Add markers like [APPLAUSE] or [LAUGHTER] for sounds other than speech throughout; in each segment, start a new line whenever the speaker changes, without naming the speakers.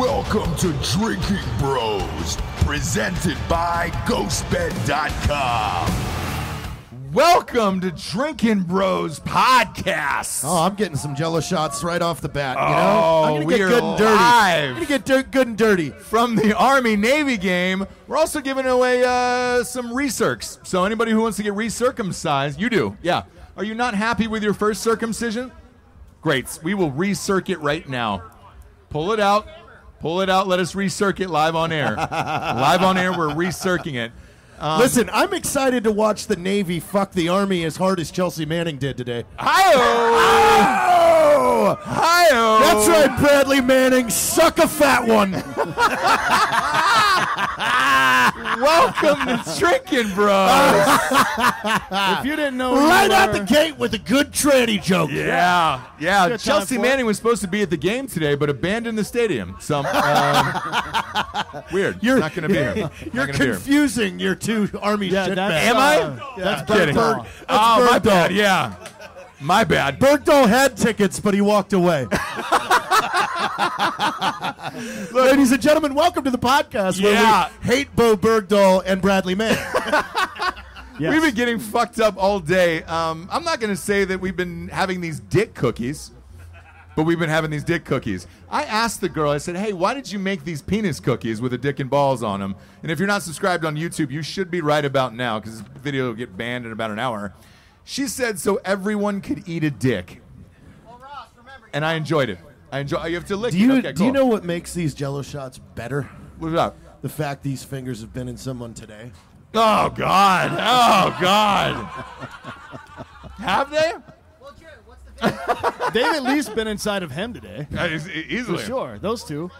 Welcome to Drinking Bros, presented by GhostBed.com.
Welcome to Drinking Bros Podcast.
Oh, I'm getting some Jello shots right off the bat. You know,
Oh,
I'm gonna
we
get
are
good and dirty.
live.
I'm gonna get good and dirty.
From the Army Navy game, we're also giving away uh, some recircs. So anybody who wants to get recircumcised, you do. Yeah. Are you not happy with your first circumcision? Great. We will recirc it right now. Pull it out. Pull it out. Let us recirc it live on air. [LAUGHS] live on air, we're recircing it. Um,
Listen, I'm excited to watch the Navy fuck the Army as hard as Chelsea Manning did today.
Hi-oh! Hi-oh!
That's right, Bradley Manning. Suck a fat one. [LAUGHS]
Welcome to Drinking Bros. [LAUGHS]
if you didn't know,
right
you
out
were-
the gate with a good tranny joke.
Yeah, yeah.
Good
Chelsea Manning was supposed to be at the game today, but abandoned the stadium. Some um, [LAUGHS] weird.
You're
not going to be here.
You're
gonna be here.
confusing your two Army
Yeah,
shitbags.
that's,
Am
uh,
I?
That's
Kidding.
Bergdahl.
Oh, my
Bergdahl.
bad. Yeah, my bad.
Bergdahl had tickets, but he walked away. [LAUGHS] Ladies and gentlemen, welcome to the podcast where
Yeah.
we hate Bowe Bergdahl and Bradley Manning. [LAUGHS]
Yes.
We've been getting fucked up all day. Um, I'm not going to say that we've been having these dick cookies, but we've been having these dick cookies. I asked the girl, I said, hey, why did you make these penis cookies with a dick and balls on them? And if you're not subscribed on YouTube, you should be right about now because this video will get banned in about an hour. She said so everyone could eat a dick. And I enjoyed it. I enjoy. You have to lick
Do you
it. Okay,
do you know what makes these Jello shots better?
What's up?
The fact these fingers have been in someone today.
Oh God! Oh God! [LAUGHS] Have they? [LAUGHS]
They've at least been inside of him today.
Uh, e-
For
easily.
sure. Those two.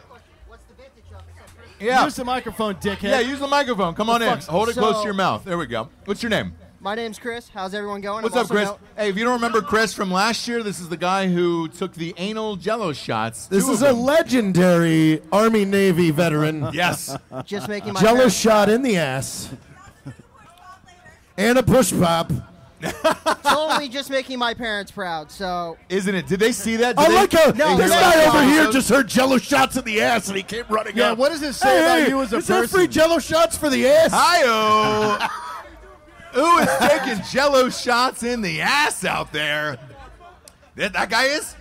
Yeah.
Use the microphone, dickhead.
Yeah, use the microphone. Come on in. Hold it close to your mouth. There we go. What's your name?
My name's Chris. How's everyone going?
What's
I'm
up, Chris?
know-
Hey, if you don't remember Chris from last year, this is the guy who took the anal jello shots.
This is a
them.
legendary Army Navy veteran. [LAUGHS]
Yes.
just making my
Jello
parents
shot in the ass. and a push pop. [LAUGHS]
totally just making my parents proud. So
Isn't it? Did they see that? Did
I
they-
like how
No,
this
no,
guy
no,
over
no.
here just heard Jello shots in the ass and he came running
Yeah,
up.
what does it say
Hey,
about
hey,
you as a
is there
person?
free Jello shots for the ass?
Hi-oh. Who is taking jello shots in the ass out there? That, that guy is?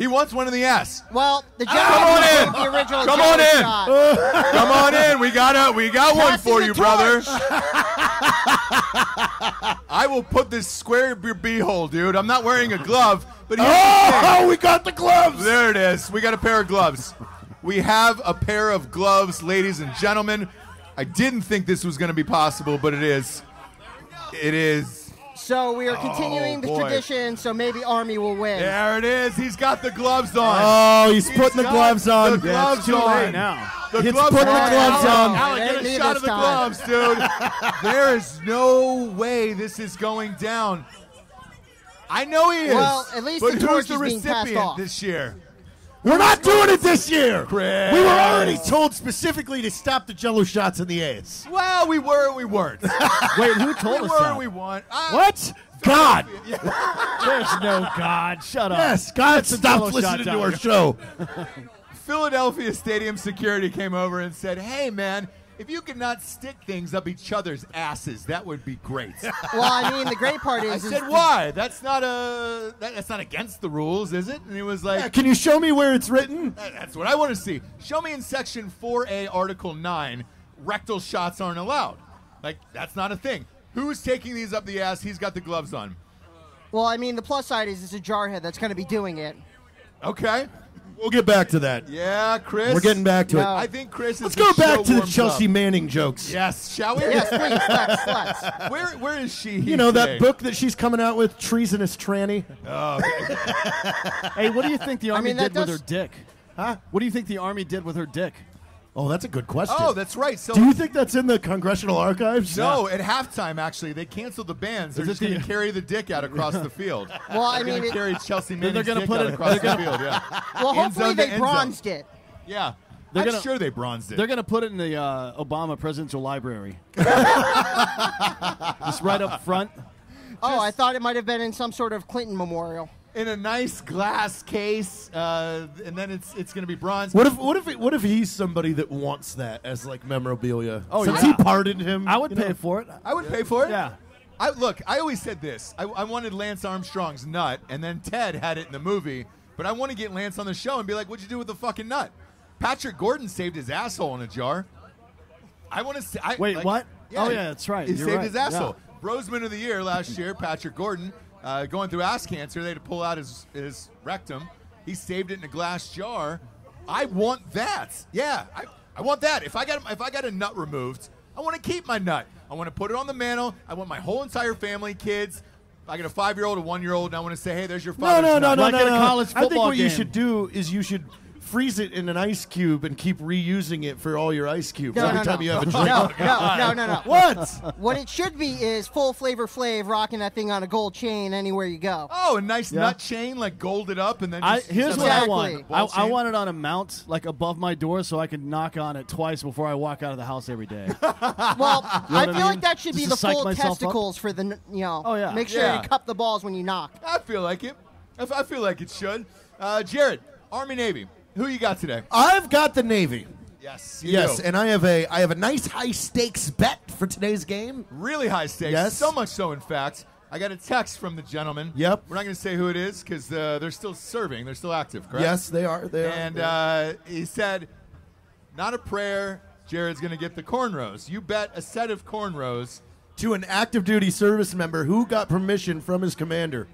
He wants one in the ass.
well, the
Come on in.
the original
Come
Jello
on in.
shot. [LAUGHS]
Come on in. We got a, we got one for
the
you, brother. [LAUGHS] I will put this square your beehole, dude. I'm not wearing a glove, but here's the
Oh, we got the gloves.
there it is. We got a pair of gloves. We have a pair of gloves, ladies and gentlemen. I didn't think this was going to be possible, but it is. It is.
So we are continuing oh, the
boy.
tradition. So maybe Army will win.
There it is. He's got the gloves on.
Oh, he's,
He's
putting the gloves on.
the
Yeah,
gloves
it's too
on.
late now.
The
He's
gloves
putting the gloves on.
Alan,
They
get a shot of the
time.
gloves, dude. there is no way this is going down. I know he is.
Well, at least
but
the
who's
torch
the
is being passed
recipient
off.
this year?
We're not doing it this year.
Chris.
We were already told specifically to stop the Jello shots in the ass.
Well, we were and we weren't. [LAUGHS]
Wait, who told
we
us
were
that?
and we weren't.
What? God. [LAUGHS]
There's no God. Shut up.
Yes, God
Jello
listening to our show. [LAUGHS]
Philadelphia Stadium security came over and said, "Hey, man." If you could not stick things up each other's asses, that would be great. [LAUGHS]
Well, I mean, the great part
I
is, is
said,
the-
"Why? That's not a that, that's not against the rules, is it?" And he was like,
Yeah, Can you show me where it's written?
That- That's what I want to see. Show me in section 4A, article 9, rectal shots aren't allowed. Like, that's not a thing. Who's taking these up the ass? He's got the gloves on.
Well, I mean, the plus side is it's a jarhead that's going to be doing it.
Okay.
We'll get back to that.
Yeah, Chris.
We're getting back to
No.
it.
I think Chris is
Let's go back to the Chelsea
up.
Manning jokes.
Yes, shall we?
Yes, please, let's, let's.
Where, where is she?
You know
today?
that book that she's coming out with, Treasonous Tranny? Oh, okay.
Hey, what do you think the army
mean, that
did with her dick?
Huh?
What do you think the army did with her dick?
Oh, that's a good question.
Oh, that's right. So
Do you think that's in the congressional archives?
no, at halftime actually, they canceled the bands. They're
Is it
just going to
the-
carry the dick out across the field. [LAUGHS]
Well, I
They're
mean,
going to
it-
carry Chelsea
They're gonna
dick
put
out
it-
across
they're
the field. Yeah, [LAUGHS]
well,
End
hopefully
zone to
they
end zone.
bronzed it.
yeah.
They're
I'm
gonna-
sure they bronzed it.
They're gonna put it in the uh, Obama Presidential Library. [LAUGHS] Just right up front.
Oh, I thought it might have been in some sort of Clinton memorial.
In a nice glass case, uh, and then it's it's going to be bronze.
What if what if it, what if he's somebody that wants that as like memorabilia?
Oh,
Since
yeah.
he pardoned him,
I would pay
know?
for it.
I would pay for it.
Yeah.
I look. I always said this. I, I wanted Lance Armstrong's nut, and then Ted had it in the movie. But I want to get Lance on the show and be like, "What'd you do with the fucking nut?" Patrick Gordon saved his asshole in a jar. I want to say. I,
Wait,
like-
what? Oh, yeah, that's right.
He
You're
saved
right.
his asshole. Roseman of the year last year, Patrick Gordon, uh, going through ass cancer. They had to pull out his his rectum. He saved it in a glass jar. I want that. Yeah, I, I want that. If I got if I got a nut removed, I want to keep my nut. I want to put it on the mantle. I want my whole entire family, kids. I got a five year old, a one year old, and I want to say, hey, there's your father.
No, no, no, no, no,
no.
I think what you should do is you should freeze it in an ice cube and keep reusing it for all your ice cubes
No,
every
no,
time
no.
you have a [LAUGHS] drink.
No, no, [LAUGHS] no, no, no.
What?
What it should be is full flavor Flav rocking that thing on a gold chain anywhere you go.
Oh, a nice
Yeah.
nut chain, like golded up, and then
I,
just
here's what
have
I
a
want.
ball
I, I
chain.
want it on a mount, like above my door, so I can knock on it twice before I walk out of the house every day. [LAUGHS]
Well, I
what
feel
mean?
like that should be
Just
the
psych
full
myself up?
testicles for the, n- you know.
Oh, yeah.
Make sure
Yeah.
you cup the balls when you knock.
I feel like it. I f- I feel like it should. Uh, Jared, Army Navy. Who you got today?
I've got the Navy.
Yes.
Yes,
do.
and I have a I have a nice high stakes bet for today's game.
really high stakes.
Yes.
So much so, in fact, I got a text from the gentleman.
Yep.
We're not going to say who it is because uh, they're still serving. They're still active, correct?
Yes, they are. They are.
And uh, he said, "Not a prayer. Jared's going to get the cornrows. You bet a set of cornrows.
to an active duty service member who got permission from his commander.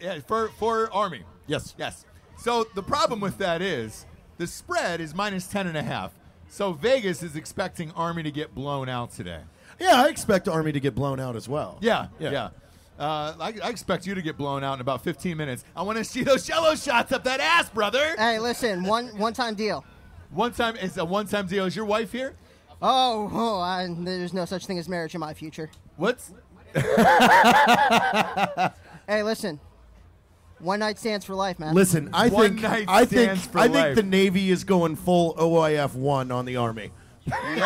Yeah, for for Army.
Yes.
Yes. So the problem with that is the spread is minus ten and a half. So Vegas is expecting Army to get blown out today.
Yeah, I expect Army to get blown out as well.
Yeah,
Yeah.
yeah. Uh, I, I expect you to get blown out in about 15 minutes. I want to see those jello shots up that ass, brother.
Hey, listen, one one time deal.
One time, it's a one-time deal. Is your wife here?
Oh, oh I, there's no such thing as marriage in my future.
What's? [LAUGHS]
Hey, listen, one night stands for life, man.
Listen, I
One
think
night
I think
stands for
I think the Navy is going full OIF one on the Army.
And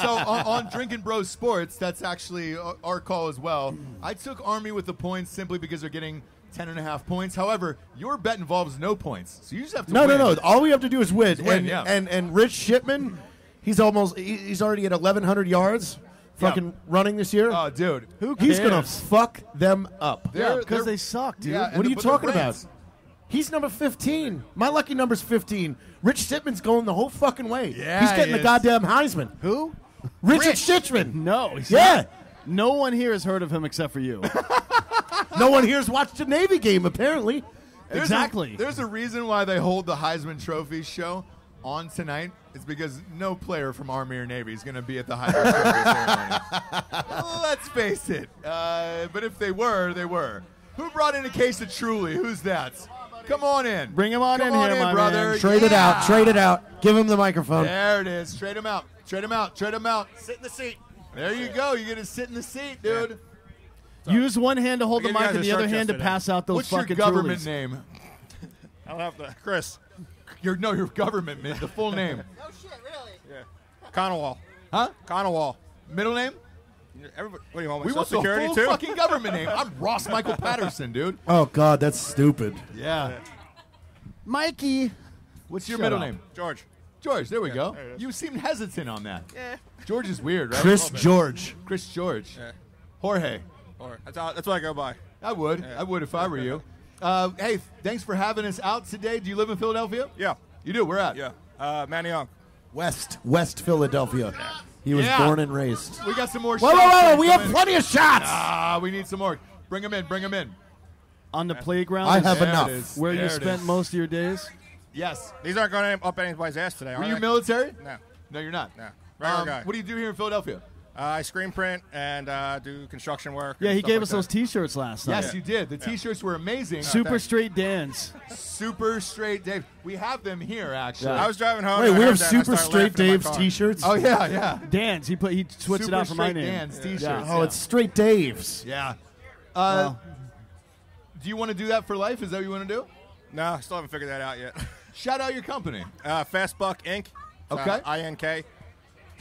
so on, on Drinking Bros Sports, that's actually uh, our call as well. I took Army with the points simply because they're getting 10 and a half points. However, your bet involves no points, so you just have to
No,
win.
no, no. All we have to do is win.
win,
and,
yeah.
and and Rich Shipman, he's almost he- he's already at 1100 yards fucking running this year.
Oh, dude.
Who
he's going to fuck them up.
Yeah,
They're-
because
they're-
suck, dude.
Yeah,
What are you talking about? He's number 15. My lucky number's 15. Rich Shipman's going the whole fucking way.
Yeah,
he's getting
he
the goddamn Heisman.
Who?
Richard
Rich.
Shipman.
No. he's
Yeah.
not. No one here has heard of him except for you. [LAUGHS]
No one here's watched a Navy game, apparently.
There's
exactly.
A, there's a reason why they hold the Heisman Trophy show on tonight. It's because no player from Army or Navy is going to be at the Heisman Trophy ceremony. [LAUGHS] Let's face it. Uh, but if they were, they were. Who brought in a case of Truly? Who's that? Come on in.
Bring him on
Come
in
on
here,
in,
my
brother.
man.
Trade it out. Trade it out. Give him the microphone.
There it is. Trade him out. Trade him out. Trade him out.
Sit in the seat.
There you go. You get to sit in the seat, dude.
Use one hand to hold the mic and the other hand to pass out those
What's your government
Trulies.
name? [LAUGHS]
I don't have the Chris
Your no, your government name. The full name. [LAUGHS]
Oh shit, really? Yeah.
Conowall.
Huh?
Conowall.
Middle name?
Everybody, what do you want?
We want
social
the
security
full
too.
fucking government name. I'm [LAUGHS] Ross Michael Patterson, dude.
Oh God, that's stupid.
Yeah.
Mikey.
What's your
Shut
middle
up.
name?
George.
George. There we go.
there.
You seemed hesitant on that. Yeah. George is weird, right?
Chris George.
Chris George.
Yeah.
Jorge.
Or that's how, that's what I go by.
I would. I would if I were you. Uh, hey, thanks for having us out today. Do you live in Philadelphia?
Yeah.
You do. Where at?
Yeah. Uh, Manayunk.
West West Philadelphia. He was
Yeah.
born and raised.
We got some more.
Whoa,
shots
whoa, whoa!
that
We have
in.
plenty of shots.
Ah, we need some more. Bring them in. Bring them in.
On the playground.
I
is
have
There
enough.
it is.
Where
There
you
it
spent
is.
most of your days.
Yes.
These aren't going to up anybody's ass today.
Were
are
you
they?
military?
No.
No, you're not.
No. Regular
Um,
guy.
What do you do here in Philadelphia?
Uh, I screen print and uh, do construction work.
Yeah, he gave
like
us
that.
those T-shirts last night.
Yes, you did. The T-shirts were amazing.
Super
thanks.
straight Dan's.
Super straight Dave. We have them here actually.
I was driving home.
Wait,
and
we
heard
have
that and I
Super Straight
laughing in my
Dave's. T-shirts.
Oh yeah, yeah.
Dan's. He put he switched
Super
it out for my
straight
name.
Dan's T-shirts.
Yeah.
Oh, it's Straight Dave's.
Yeah. Uh,
Well,
do you want to do that for life? Is that what you want to do?
No, I still haven't figured that out yet.
Shout out your company.
Uh, Fast Buck Inc.
Okay.
I N K.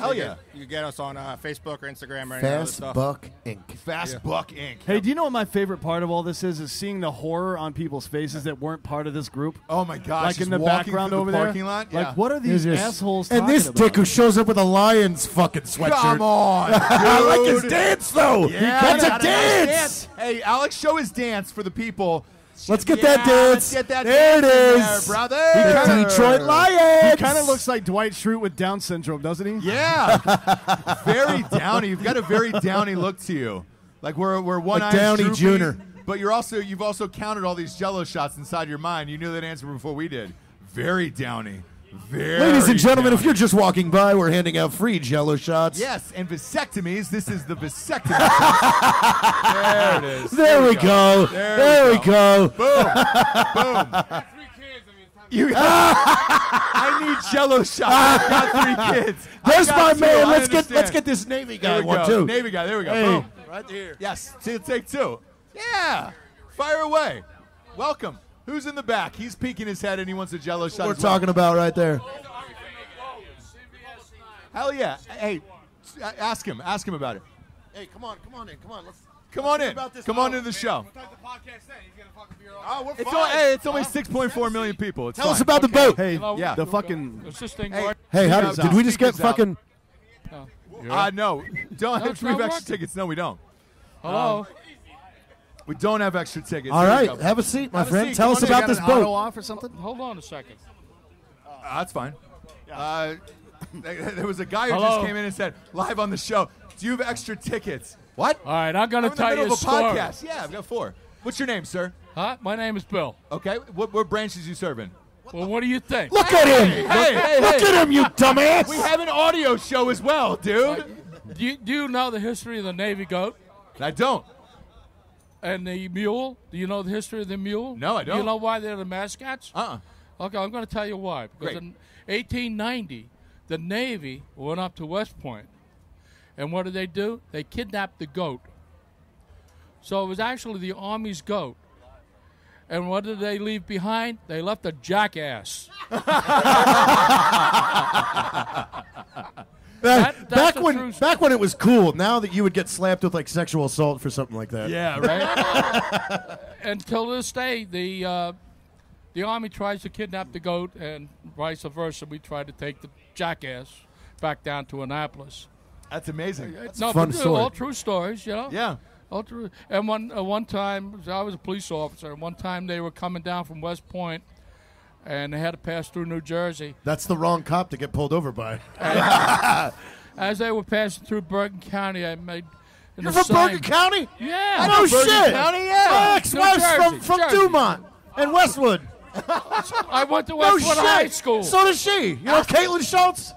Hell
you
yeah.
Get, you get us on uh, Facebook or Instagram or any other
Fast
stuff.
Buck Inc.
Fast Buck Inc.
Hey, do you know what my favorite part of all this is? Is seeing the horror on people's faces that weren't part of this group.
Oh my gosh!
like
just
in the
walking
background
through
over
the
there.
parking lot.
Like, what are these
Here's-
assholes
And
talking
this
about?
dick who shows up with a Lions fucking sweatshirt.
Come on, [LAUGHS]
I like his
dude.
dance though.
Yeah,
That's
gotta
a
have
dance.
Hey, Alex, show his dance for the people.
Let's get
Yeah,
that dance.
Let's get that
there it
dance in
is,
there, brother.
The
He
Detroit Lions.
He kind of looks like Dwight Schrute with Down syndrome, doesn't he?
Yeah, [LAUGHS] very downy. You've got a very downy look to you. Like we're we're one
Like
eye
Downey Jr..
But you're also you've also counted all these Jello shots inside your mind. You knew that answer before we did. Very downy. Very.
Ladies and gentlemen, if you're just walking by, we're handing out free Jello shots.
yes, and vasectomies. This is the vasectomy. shot. [LAUGHS] there it is.
There we go.
There
There
we
we go.
Boom. [LAUGHS] Boom. You, [LAUGHS] I need Jello shots. I've got three kids. I
There's
got
my
two,
man.
I
Let's get
understand.
let's get this Navy guy
There we
one
go.
too.
Navy guy. There we go.
Hey.
Boom.
Right here.
Yes. So take two. Yeah. Fire away. Welcome. Who's in the back? He's peeking his head and he wants a Jello shot.
We're
as well.
talking about right there.
Hell yeah. Hey, ask him. Ask him about it.
Hey, come on, come on in, come on. Let's.
Come on in.
about this
Come
now.
on into the show.
Oh, we're
It's, all, hey, it's only 6.4 million people. It's
Tell
fine.
us about the boat.
Hey,
Yeah.
the fucking
Is this thing
Hey,
work?
Hey, how did, did we just get
Speak us out.
fucking?
Uh, no. Don't
No,
have
it's
we extra tickets. No, we don't.
Hello?
We don't have extra tickets.
All
Here we
right,
go.
have a seat, my
Have a
friend.
seat.
Tell
Come
us
on in.
about
Got
this
an
auto
boat.
off or something.
Hold on a second.
Uh, that's fine. Uh, [LAUGHS] there was a guy who just came in and said, live on the show, do you have extra tickets? What?
All right, I'm going
I'm
to
in the
tell
middle
you a
of a
story.
podcast. Yeah, I've got four. What's your name, sir?
Huh? My name is Bill.
Okay. What, what branches you serve in?
Well, what do you think?
Look at him.
Hey, hey,
Look
hey.
at him, you dumbass.
We have an audio show as well, dude.
Do you, do you know the history of the Navy goat
I don't.
And the mule? Do you know the history of the mule?
No, I
Do
don't.
you know why they're the mascots?
Uh-uh.
Okay, I'm going to tell you why. Because
Great.
in 1890, the Navy went up to West Point, and what did they do? They kidnapped the goat. So it was actually the Army's goat. And what did they leave behind? They left a jackass. [LAUGHS] That- that's
back when
true-
back when it was cool. Now that you would get slapped with like sexual assault for something like that.
Yeah, right? [LAUGHS]
Until this day, the uh, the Army tries to kidnap the goat, and vice versa. We try to take the jackass back down to Annapolis.
That's amazing.
no,
fun story.
all true stories, you know.
Yeah.
All true. And one uh, one time, I was a police officer. and One time, they were coming down from West Point, and they had to pass through New Jersey.
That's the wrong cop to get pulled over by.
As I were passing through Bergen County, I made. in
You're
the
from
sign-
Bergen County?
Yeah.
Oh, no
Bergen
shit.
County, yeah.
My ex-wife's
New
from from
Jersey.
Dumont and Westwood. [LAUGHS]
I went to Westwood
shit.
High School.
So does she. You know Caitlin Schultz?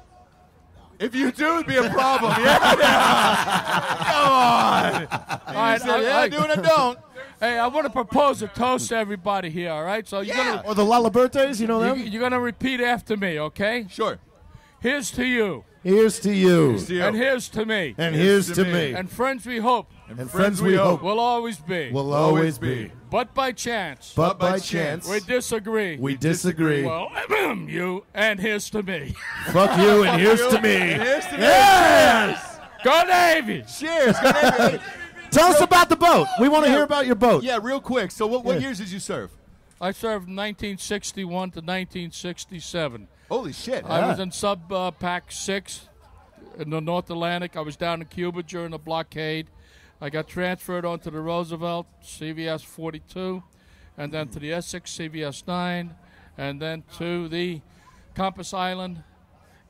If you do, it'd be a problem. Yeah. yeah. [LAUGHS] Come on.
All right,
said,
I-
yeah,
I-
do and I don't.
Hey, I want to propose a toast to everybody here. All right, so you're
Yeah.
gonna
Or the Lalabertes, you know
you,
them?
you're gonna repeat after me, okay?
Sure.
Here's to you,
Here's to you.
See you.
and here's to me,
And here's
to
to
me.
me.
and friends we hope
And friends we hope
will always be.
will
always
always be.
but by chance,
But
by
by
chance,
chance,
we disagree.
we disagree.
well, [CLEARS THROAT] you and here's to me.
Fuck you and here's to me.
Here's to me.
Yes!
Go Navy!
Cheers. Good night. [LAUGHS]
Tell us about the boat. We want to
Yeah.
hear about your boat.
yeah, real quick. So, what, what
Yeah.
years did you serve?
I served 1961 to 1967.
Holy shit.
I was in Sub uh, Pac 6 in the North Atlantic. I was down in Cuba during the blockade. I got transferred onto the Roosevelt CVS 42, and then to the Essex CVS 9, and then to the Compass Island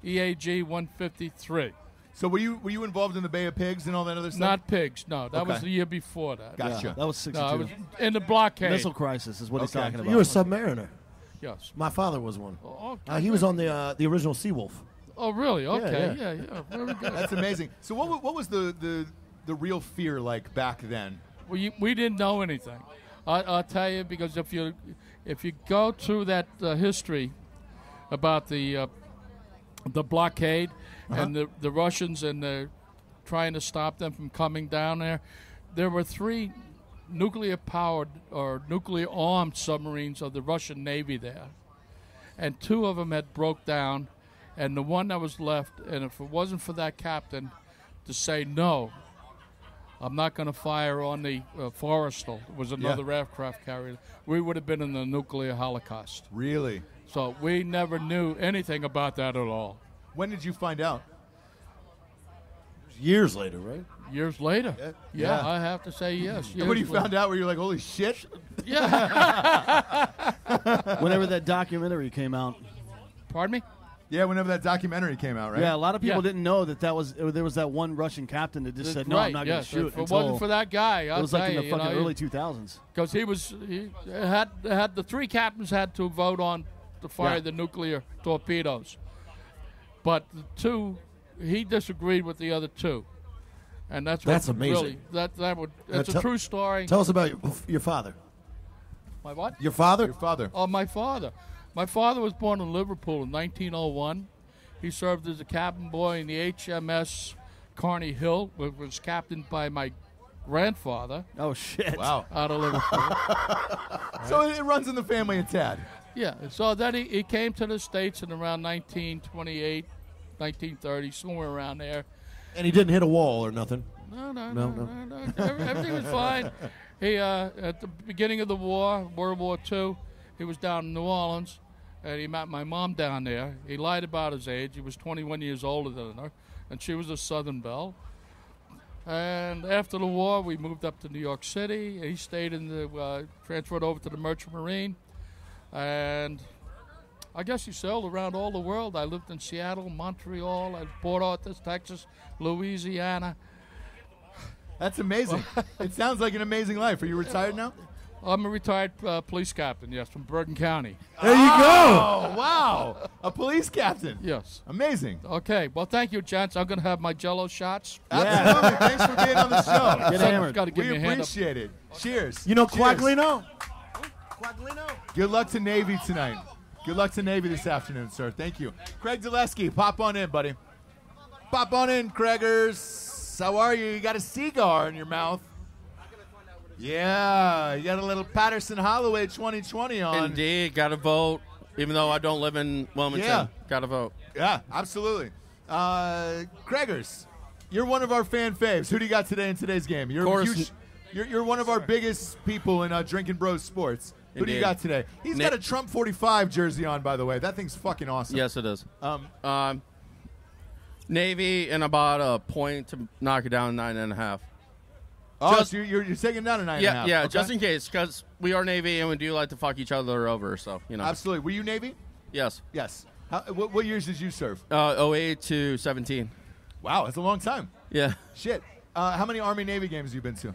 EAG 153.
So, were you were you involved in the Bay of Pigs and all that other stuff?
Not pigs, no. That was the year before that.
Gotcha.
That was 62.
No, I was in the blockade.
Missile crisis is what he's talking about.
You were a submariner.
Yes.
My father was one.
Oh, okay.
Uh, he was on the uh, the original Seawolf.
oh, really? Okay.
yeah.
Yeah, yeah. Very good.
That's amazing. So, what what was the the the real fear like back then?
we, we didn't know anything. I, I'll tell you because if you if you go through that uh, history about the uh, the blockade and the the Russians and the trying to stop them from coming down there, there were three nuclear powered or nuclear armed submarines of the Russian Navy there, and two of them had broke down, and the one that was left, and if it wasn't for that captain to say no, I'm not going to fire on the uh, Forrestal. It was another aircraft carrier. We would have been in the nuclear holocaust.
Really?
So we never knew anything about that at all.
When did you find out?
Years later, right?
Years later, yeah,
yeah.
I have to say yes.
And when you
later.
found out, were you like, holy shit?
yeah. [LAUGHS]
Whenever that documentary came out,
Pardon me.
Yeah, whenever that documentary came out, right?
yeah, a lot of people
Yeah.
didn't know that that was uh, there was that one Russian captain that just said no,
right,
I'm not
yes.
going to shoot.
If it
until-
wasn't for that guy, I'll
it was like in the
you,
fucking
you know,
early 2000s.
because he was he had had the three captains had to vote on to fire
Yeah.
the nuclear torpedoes, but the two he disagreed with the other two, and that's
That's
what
amazing.
Really, that that would that's
tell-
a true story.
Tell us about your, your father.
My what?
Your father?
Your father.
Oh, my father. My father was born in Liverpool in 1901. He served as a cabin boy in the HMS Carney Hill, which was captained by my grandfather
Oh shit!
Wow.
out of Liverpool. [LAUGHS]
So it runs in the family of Tad.
yeah. So then he, he came to the States in around 1928, 1930, somewhere around there.
And he didn't hit a wall or nothing.
No, no,
No,
no,
no.
no. Everything was fine. He uh, at the beginning of the war, World War II, he was down in New Orleans, and he met my mom down there. He lied about his age. He was 21 years older than her, and she was a Southern Belle. And after the war, we moved up to New York City. He stayed in the, uh, transferred over to the Merchant Marine, and I guess he sailed around all the world. I lived in Seattle, Montreal, and Port Arthur, Texas, Louisiana.
That's amazing. [LAUGHS] it sounds like an amazing life. Are you retired now?
I'm a retired uh, police captain, yes, from Bergen County.
There you go.
Oh, wow. A police captain.
Yes.
Amazing.
Okay. Well, thank you, gents. I'm going to have my Jello shots.
Absolutely. Thanks for being on the show. [LAUGHS]
Get
Someone's
hammered.
got to give
we
me a hand up.
appreciate it. Cheers.
You know
Cheers.
Quaglino?
Good luck to Navy tonight. Good luck to Navy this afternoon, sir. Thank you. Craig Zaleski, pop on in, buddy. Pop on in, Craigers. How are you? You got a cigar in your mouth. Yeah, you got a little Patterson Hollaway 2020 on.
Indeed, got to vote. Even though I don't live in Wilmington,
Yeah.
got to vote.
Yeah, absolutely. Uh, Craigers, you're one of our fan faves. Who do you got today in today's game? You're
Of course.
huge- You're, you're one of our biggest people in uh, Drinking Bros Sports. Who do you got today? He's
Nick-
got a Trump 45 jersey on, by the way. That thing's fucking awesome.
Yes, it is.
Um,
Um, Navy and about a point to knock it down nine and a half.
oh,
just-
so you're, you're, taking down a nine and a
Yeah,
half.
yeah,
Okay.
just in case, because we are Navy and we do like to fuck each other over. So you know,
Absolutely. Were you Navy?
yes.
Yes. How, what, what years did you serve?
Uh, 08 to 17.
Wow, that's a long time.
Yeah.
Shit. Uh, how many Army Navy games have you been to?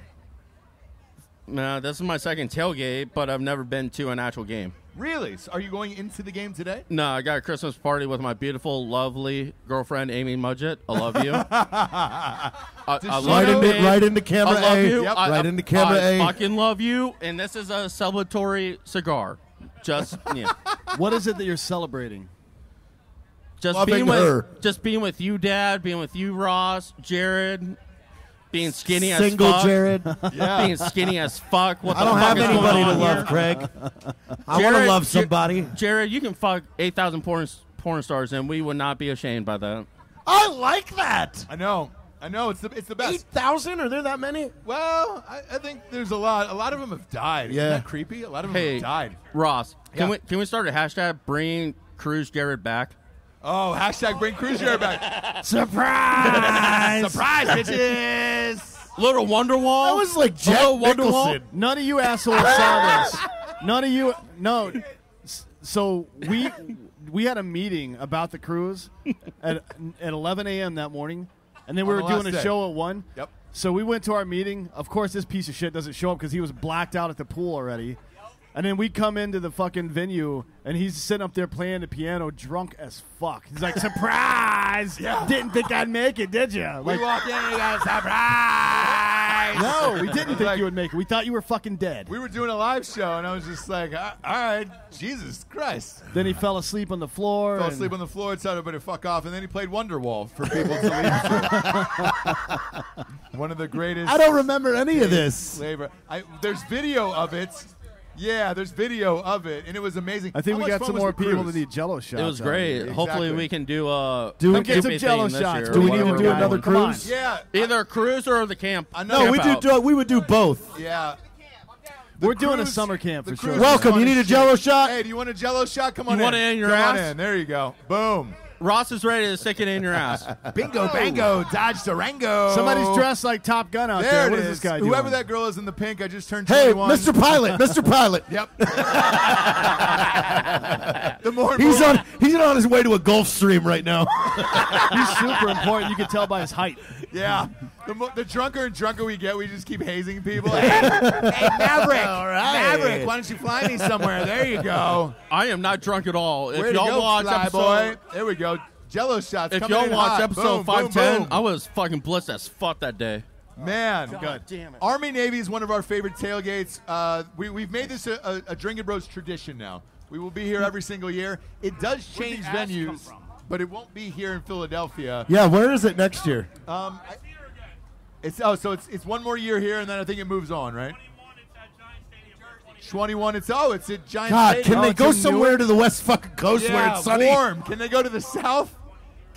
Nah, this is my second tailgate, but I've never been to an actual game.
Really? So are you going into the game today?
No, I got a Christmas party with my beautiful, lovely girlfriend, Amy Mudgett. I love you. [LAUGHS] I, I love
Right
you,
into, right into camera
I love
A.
you.
Yep.
I,
Right
I-
into camera
I
A.
fucking love you. And this is a celebratory cigar. Just [LAUGHS] yeah.
What is it that you're celebrating?
just
Loving
being with
her.
just being with you, Dad. Being with you, Ross, Jared. Being skinny as
Single
fuck.
Jared. [LAUGHS]
Yeah.
Being skinny as fuck. What
I
the
don't
fuck
have
is
anybody to love. Craig. [LAUGHS] I want to love somebody.
Jared, you can fuck eight thousand porn porn stars, and we would not be ashamed by that.
I like that.
I know. I know. It's the, it's the best.
Eight thousand? Are there that many?
Well, I, I think there's a lot. A lot of them have died.
Yeah.
Isn't that creepy? A lot of them
Hey,
have died.
Ross, can
Yeah.
we can we start a hashtag bring Cruise Jared back?
Oh, hashtag bring Cruise Jared back. [LAUGHS]
Surprise!
Surprise, bitches!
Little Wonderwall.
That was like Jack
Hello, Wonderwall.
Nicholson.
None of you assholes saw this. [LAUGHS] None of you. No. So we we had a meeting about the cruise at at 11 a.m. that morning, and then we
On
were
the
doing a
day.
show at one.
Yep.
So we went to our meeting. Of course, this piece of shit doesn't show up because he was blacked out at the pool already. And then we come into the fucking venue, and he's sitting up there playing the piano, drunk as fuck. He's like, "Surprise! [LAUGHS] Yeah. Didn't think I'd make it, did you?"
We
Like,
walked in and we got a surprise.
no, we didn't [LAUGHS] think
Like-
you would make it. We thought you were fucking dead.
We were doing a live show, and I was just like, all all right, Jesus Christ.
Then he fell asleep on the floor.
Fell asleep on the floor, told everybody to fuck off, and then he played Wonderwall for people to leave. [LAUGHS] One of the greatest.
I don't remember any of this.
flavor. I, there's video of it. Yeah, there's video of it, and it was amazing.
I think
How
we got some more people
cruise?
that need Jello shots.
It was great.
here.
Hopefully, we can do uh, a
Do-
Come get some Jello shots.
Do we need to do another
on.
cruise?
Yeah,
Either a cruise or the camp.
another.
No, we do,
out.
do. We would do both.
Yeah.
We're doing a summer camp for sure.
Welcome. You need a
shit.
Jello shot?
Hey, do you want a Jello shot? Come on
You
in.
want it in your
Come on in. There you go. Boom.
Ross is ready to stick it in your ass. [LAUGHS]
Bingo, bango, dodge Durango.
Somebody's dressed like Top Gun out
There,
there.
it
What
is.
is this guy
Whoever
doing?
that girl is in the pink, I just turned
Hey,
21.
Mr. Pilot, Mr. Pilot. [LAUGHS]
Yep. [LAUGHS] the more
He's on. He's on his way to a Gulf Stream right now.
He's super important. You can tell by his height.
Yeah. The, mo- the drunker and drunker we get, we just keep hazing people. Hey, hey Maverick.
All right.
Maverick, why don't you fly me somewhere? There you go.
I am not drunk at all. If
Way to
y'all
go,
watch
fly
episode,
boy. There we go. Jello shots.
if y'all watch
hot.
episode
Boom, boom,
five ten,
boom.
I was fucking blessed as fuck that day.
Man,
God
damn it. Army Navy is one of our favorite tailgates. Uh, we, we've made this a, a, a Drinking Bros tradition now. We will be here every single year. It does change venues, but it won't be here in Philadelphia.
yeah, where is it next year?
Um, I- it's oh, so it's it's one more year here, and then I think it moves on, right? Twenty-one. It's oh, it's a Giant
God,
Stadium.
can they
Oh,
go somewhere
Newark?
to the west fucking coast where it's sunny?
warm. Can they go to the south?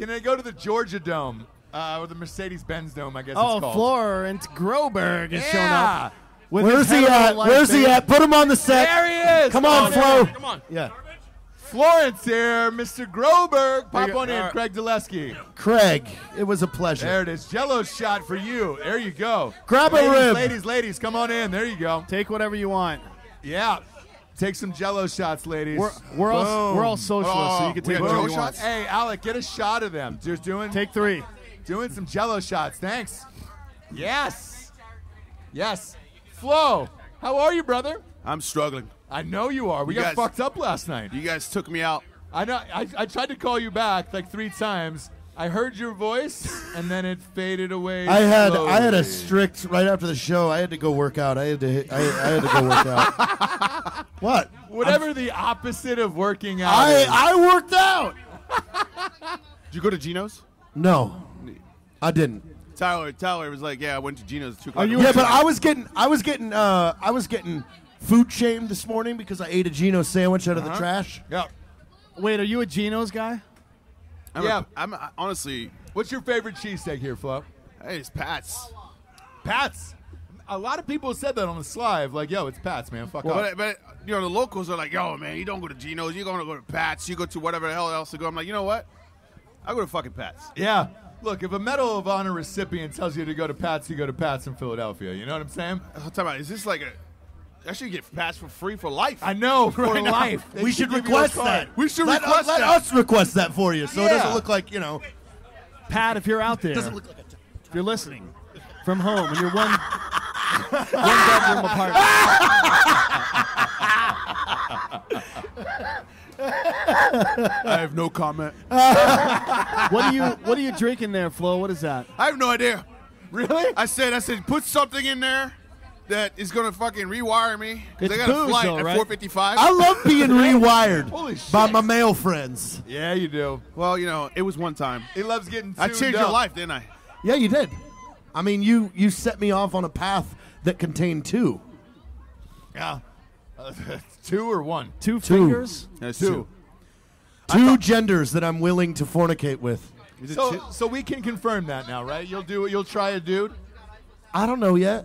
Can they go to the Georgia Dome uh, or the Mercedes-Benz Dome? I guess
Oh,
it's called.
Florent and Groberg is showing up. With
Where's he at?
life,
Where's he at? Put him on the set.
There he is.
Come on, Flo.
Come on.
Yeah,
Florence here, Mr. Groberg. Pop on in,
All right.
Craig Dulesky.
Craig. It was a pleasure.
There it is. Jello shot for you. There you go.
Grab a rib.
Ladies, ladies, come on in. There you go.
Take whatever you want.
Yeah. Take some Jello shots, ladies.
We're, we're all
Boom.
we're all socialists, so oh, you can
we
take
got
whatever
Jello
you want.
shots?
Hey, Alec, get a shot of them. Just doing
Take three.
doing some Jello shots. Thanks. Yes. Yes. Flo, how are you, brother?
I'm struggling.
I know you are. We
You
got
guys-
fucked up last night.
You guys took me out.
I know. I, I tried to call you back like three times. I heard your voice, and then it faded away.
I had I had a strict right after the show. I had to go work out. I had to hit, I, I had to go work out. [LAUGHS] what?
whatever the opposite of working out.
I
is.
I worked out. [LAUGHS]
Did you go to Geno's?
No, I didn't.
Tyler Tyler was like, yeah, I went to Geno's. Two
Are you
Yeah, but I was getting I was getting uh I was getting food shamed this morning because I ate a Gino sandwich out of the trash.
yeah.
Wait, are you a Geno's guy?
I'm
Yeah.
A, I'm a, honestly,
What's your favorite cheesesteak here, Flo?
hey, it's Pat's.
Pat's. A lot of people said that on the slide. Like, yo, it's Pat's, man. Fuck up.
But, but you know the locals are like, yo, man, you don't go to Geno's. You're gonna go to Pat's. You go to whatever the hell else to go. I'm like, you know what? I go to fucking Pat's.
Yeah. Look, if a Medal of Honor recipient tells you to go to Pat's, you go to Pat's in Philadelphia. You know what I'm saying?
I'm talking about, is this like a? I should get Pat's for free for life.
I know, for
Right
life. They
we should
give you a
request that.
We should
let,
request
let
that.
us request that for you, so it doesn't look like you know.
Pat, if you're out there,
Doesn't look like a
if you're listening from home and you're one [LAUGHS] one bedroom apartment,
I have no comment. [LAUGHS]
what are you what are you drinking there, Flo? What is that?
I have no idea.
Really?
I said, I said, put something in there that is gonna fucking rewire me because
It's
I got a flight
though,
at 4:55.
I love being [LAUGHS] rewired
Holy shit.
by my male friends.
Yeah, you do.
well, you know, it was one time.
He loves getting.
I
tuned
changed your
up.
life, didn't I?
Yeah, you did. I mean, you you set me off on a path that contained two.
Yeah. Uh, [LAUGHS] two or one?
Two,
Two.
fingers?
That's
Two.
Two genders that I'm willing to fornicate with.
Is it
So,
two?
so we can confirm that now, right? You'll do. You'll try a dude.
I don't know yet.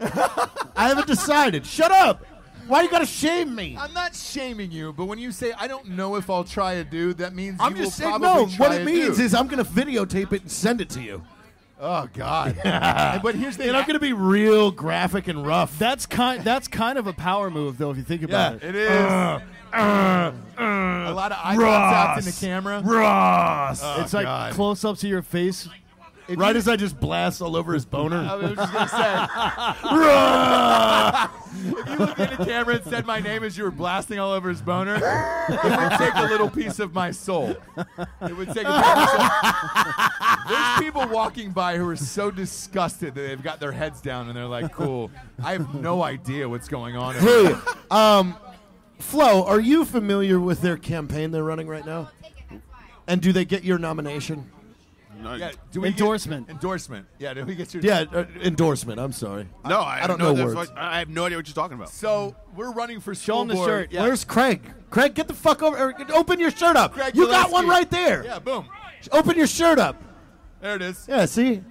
I haven't decided. Shut up. Why you gotta shame me?
I'm not shaming you, but when you say I don't know if I'll try a dude, that means
I'm
you
just
will
saying.
probably
No,
try
what it
a
means
dude.
is I'm gonna videotape it and send it to you.
oh God. [LAUGHS] And- but here's the
And I'm gonna be real graphic and rough.
That's kind that's kind of a power move though if you think
yeah,
about it.
it is. Uh, uh, uh, a lot of eye contact in the camera.
Ross.
Oh,
it's like
God.
close ups of your face.
If
right
you-
as I just blast all over his
I
boner.
was just gonna say, [LAUGHS] if you looked in the camera and said my name as you were blasting all over his boner, it would take a little piece of my soul. It would take a piece of There's people walking by who are so disgusted that they've got their heads down and they're like, "Cool, I have no idea what's going on."
hey, um, Flo, are you familiar with their campaign they're running right now? And do they get your nomination?
No,
Yeah, do we get-
Endorsement.
endorsement. Yeah, do we get your
Yeah, uh, endorsement. I'm sorry.
no, I,
I don't
know.
know words.
what- I have no idea what you're talking about.
So we're running for
Show
school
'em the
board.
shirt.
Yeah.
Where's Craig? Craig, get the fuck over. or Open your shirt up.
Craig
you got
Gillespie.
one right there.
Yeah, boom.
Open your shirt up.
There it is.
Yeah, see?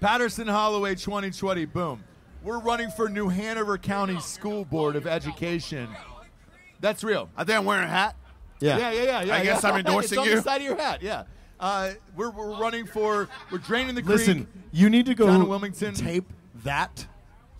Patterson Hollaway 2020. Boom. We're running for New Hanover County School Board of Education. That's real.
I think I'm wearing a hat.
Yeah.
Yeah, yeah, yeah. yeah
I guess. I'm endorsing
it's on
you.
the side of your hat. Yeah. Uh, we're, we're running for. We're draining the creek.
Listen, you need to go
Down in Wilmington.
tape that,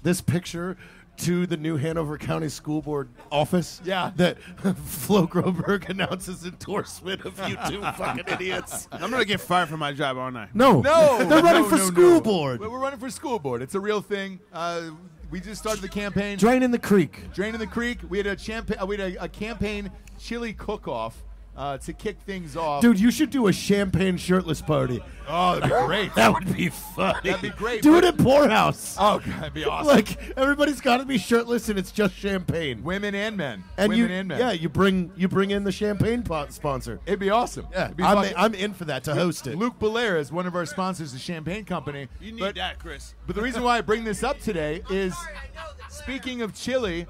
this picture, to the New Hanover County School Board office.
Yeah.
That [LAUGHS] Flo Groberg announces endorsement of you two [LAUGHS] fucking idiots.
I'm gonna get fired from my job, aren't I?
No.
No,
They're running
no,
for
no,
school
no.
board.
We're we're running for school board. It's a real thing. Uh, we just started the campaign.
Drain in the creek.
Drain in the creek. We had a champa- uh, We had a, a campaign chili cook-off uh, to kick things off.
Dude, you should do a champagne shirtless party.
oh, that'd be [LAUGHS] great.
That would be funny.
That'd be great,
Do it at Poorhouse.
oh, God, that'd be [LAUGHS] awesome.
Like everybody's got to be shirtless and it's just champagne.
women and men.
And
women
you,
and men.
yeah, you bring you bring in the champagne pot sponsor.
It'd be awesome.
Yeah,
It'd be
I'm,
fucking-
I'm in for that to host it.
Luc Belaire is one of our sponsors, the Champagne Company.
You need
but,
that, Chris.
But the reason why I bring this up today is, speaking of chili,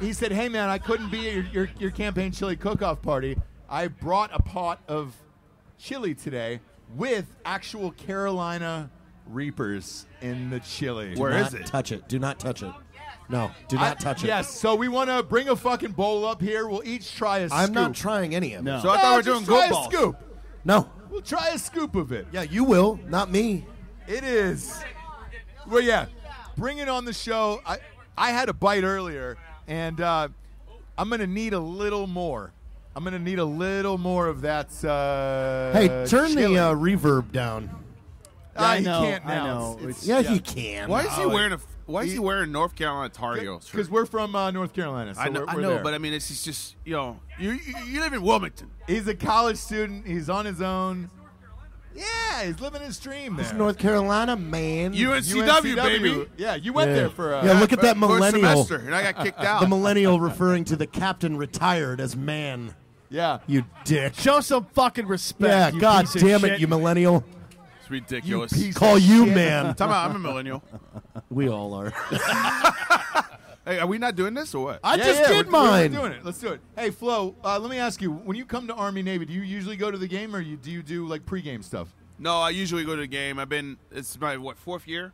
he said, "Hey man, I couldn't be at your, your, your campaign chili cook-off party. I brought a pot of chili today with actual Carolina Reapers in the chili.
Where
do
is it?
Touch it. Do not touch it. No, do
I-
not touch it.
Yes, so we want to bring a fucking bowl up here. We'll each try a
I'm
scoop.
not trying any of it.
No.
So I
No,
thought we were
just
doing
try
goat
a scoop.
No.
We'll try a scoop of it.
Yeah, you will, not me.
It is. Well, yeah. Bring it on the show. I I had a bite earlier, and uh, I'm gonna need a little more. I'm gonna need a little more of that. Uh,
Hey, turn
chili.
the uh, reverb down.
Ah,
I
he
know,
can't
I
now.
know.
It's- it's-
Yeah, you can.
Why is he wearing a? Why is he wearing North Carolina Tar Heels? shirt?
Because we're from uh, North Carolina. So
I know,
we're, we're
know,
there.
but I mean, it's just, just you know, you, you you live in Wilmington.
he's a college student. He's on his own. Yeah, he's living his dream there.
It's North Carolina, man.
UNCW, baby.
Yeah, you went
Yeah.
there for. Uh,
Yeah, look at that
First
millennial.
semester, and I got kicked [LAUGHS] out.
The millennial [LAUGHS] referring to the captain retired as man.
yeah.
You dick.
Show some fucking respect.
Yeah,
you
god
piece of
damn
shit.
it, you millennial.
it's ridiculous.
piece
Call
of
you
shit.
man.
Time out, I'm a millennial. [LAUGHS]
We all are.
Hey, are we not doing this or what?
I
Yeah,
just
yeah,
did
we're, we're
mine.
doing it. Let's do it. Hey, Flo, uh, let me ask you: When you come to Army Navy, do you usually go to the game, or you, do you do like pregame stuff?
No, I usually go to the game. I've been. It's my what fourth year.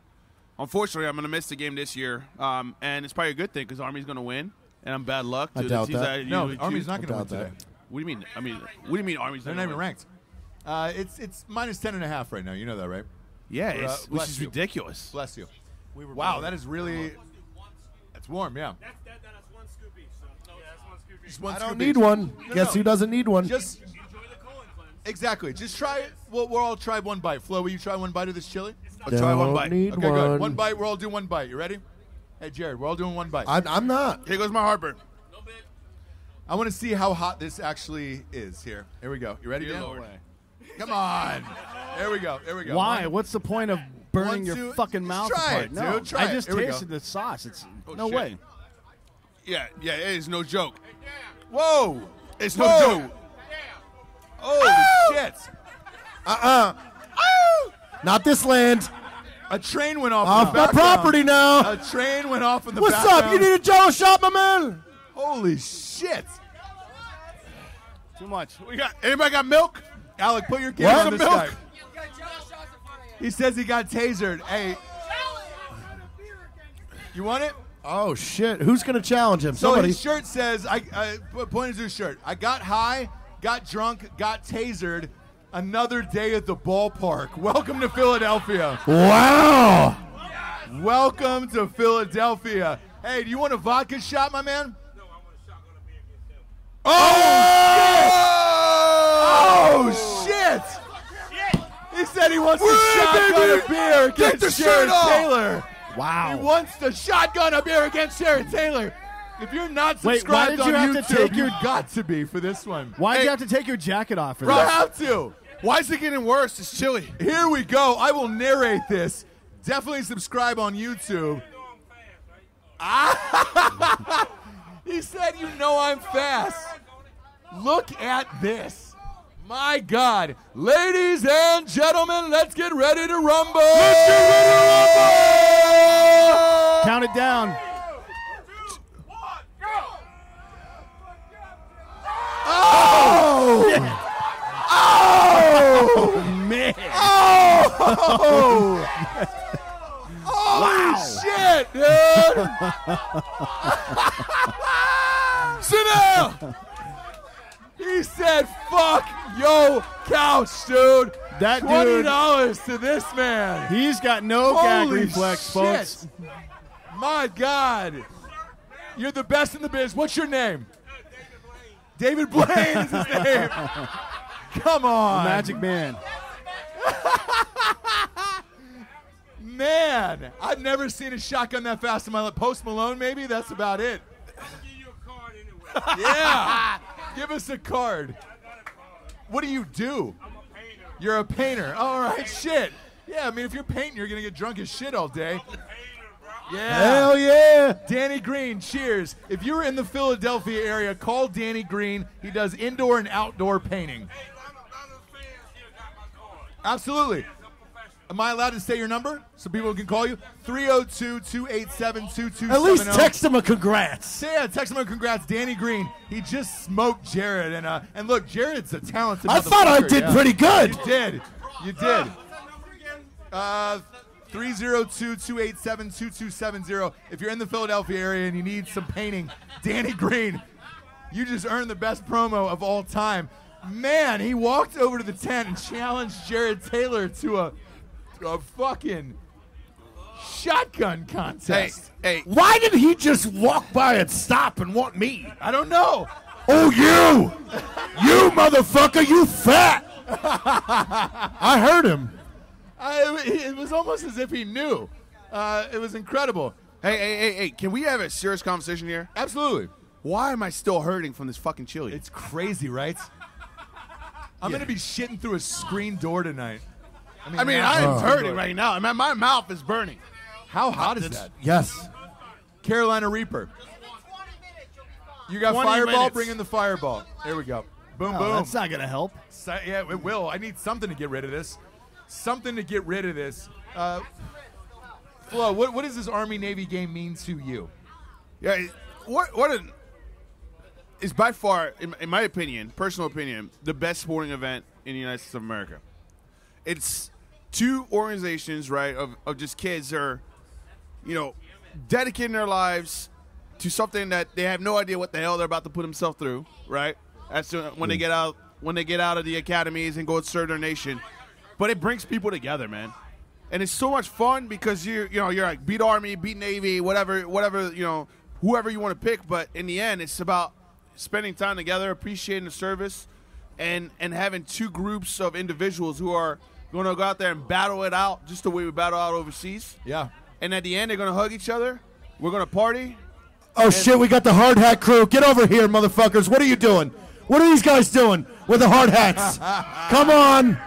Unfortunately, I'm going to miss the game this year, um, and it's probably a good thing because Army's going to win, and I'm bad luck.
I
to the
doubt
teams
that.
I
No,
usually
Army's
choose.
not going to win
doubt
today.
that.
What do you mean? I mean, what do you mean Army's
They're
not
not
gonna
even
win?
ranked. Uh, it's it's minus ten and a half right now. You know that, right?
Yeah,
Uh,
it's, which
bless
is
you.
ridiculous.
Bless you. wow, that is really. It's warm, yeah. Just one
I don't
scoop
need
each.
one.
No,
Guess
no.
who doesn't need one?
Just exactly. Just try it. We'll, we'll all try one bite. Flo, will you try one bite of this chili?
I'll try one bite.
need
Okay,
one.
good. One bite. We're all doing one bite. You ready? Hey, Jared, we're all doing one bite.
I'm, I'm not.
Here goes my heartburn.
I want to see how hot this actually is. Here, here we go. You ready,
Dear
Dan?
Lord.
Come on. There we go. There we go.
Why?
One-
What's the point of burning
One,
your
two-
fucking mouth
try
apart?
it,
no,
dude. Try
I just
Here we go.
tasted the sauce. It's
Oh,
no
shit.
way.
Yeah, yeah, it is no joke.
Whoa!
It's no
Whoa!
joke.
Holy shit!
Uh-uh. Not this land.
A train went off.
Off my property now.
A train went off in the
What's
background.
up? You need a jello shot, my man?
Holy shit!
Too much.
We got anybody got milk?
Alec, put your camera
What?
on this
Milk?
guy. He says he got tasered. Hey, you want it?
Oh, shit. Who's going to challenge him?
So
Somebody.
his shirt says, "I uh, point to his shirt. I got high, got drunk, got tasered. Another day at the ballpark. Welcome to Philadelphia.
wow.
Welcome to Philadelphia. Hey, do you want a vodka shot, my man? No, I want a shotgun of beer. Oh, oh shit! Oh, oh, shit! He said he wants to
Wait,
shotgun
baby!
a beer
Take
against
the
Jared
shirt off!
Taylor. He wants to shotgun a beer against Jared Taylor. If you're not
Wait, why
subscribed
did you
on
have to
YouTube,
take your-
you've got to be for this one.
Why'd
Hey.
you have to take your jacket off for
You
this?
have to.
Why is it getting worse? It's chilly.
Here we go. I will narrate this. Definitely subscribe on YouTube. [LAUGHS] he said, "You know I'm fast." Look at this. My God. Ladies and gentlemen, let's get ready to rumble. Let's get ready to rumble.
Count it down.
Oh! Oh!
Man.
Oh! Holy shit, dude! [LAUGHS] Sit down! He said, fuck yo couch, dude.
That dude-
Twenty dollars to this man.
He's got no gag
Holy
reflex,
shit.
folks.
My God. You're the best in the biz. What's your name? David Blaine David Blaine is his [LAUGHS] name. Come on.
Magic Man. [LAUGHS]
Man, I've never seen a shotgun that fast in my life. Post Malone, maybe? That's about it. I'm give you a card anyway. [LAUGHS] Yeah. Give us a card. What do you do? You're a painter. All right, shit. Yeah, I mean, if you're painting, you're going to get drunk as shit all day. Yeah.
Hell yeah.
Danny Green, cheers. If you're in the Philadelphia area, call Danny Green. He does indoor and outdoor painting. Absolutely. Am I allowed to say your number so people can call you? 302 287 2270.
At least text him a congrats.
Yeah, text him a congrats. Danny Green, he just smoked Jared. And uh, and look, Jared's a talented
I thought I did
yeah.
pretty good.
You did. You did. Uh, 302-287-2270. If you're in the Philadelphia area and you need some painting, Danny Green, you just earned the best promo of all time. Man, he walked over to the tent and challenged Jared Taylor to a, a fucking shotgun contest.
Hey, hey.
Why did he just walk by and stop and want me?
I don't know.
Oh, you! You motherfucker, you fat! [LAUGHS] I heard him.
I, it was almost as if he knew. Uh, it was incredible.
Hey, hey, hey, hey! Can we have a serious conversation here?
Absolutely.
Why am I still hurting from this fucking chili?
It's crazy, right? I'm gonna be shitting through a screen door tonight.
I mean, I am hurting right now. I mean, my mouth is burning.
How hot is that?
Yes.
Carolina Reaper. You got
20
fireball.
minutes.
Bring in the fireball. There we go. Boom,
Oh,
boom.
that's not gonna help.
Si- yeah, it will. I need something to get rid of this. Something to get rid of this. Uh, Flo, what, what does this Army Navy game mean to you?
Yeah, it- what what an is by far, in, in my opinion, personal opinion, the best sporting event in the United States of America. It's two organizations, right, of, of just kids that are, you know, dedicating their lives to something that they have no idea what the hell they're about to put themselves through, right? That's when- when they get out when they get out of the academies and go serve their nation. But it brings people together, man. And it's so much fun because you you know you're like beat Army, beat Navy, whatever whatever you know whoever you want to pick. But in the end, it's about spending time together, appreciating the service, and and having two groups of individuals who are going to go out there and battle it out just the way we battle out overseas.
Yeah.
And at the end, they're going to hug each other. We're going to party.
Oh shit, we got the hard hat crew. Get over here, motherfuckers. What are you doing? What are these guys doing with the hard hats? [LAUGHS] Come on.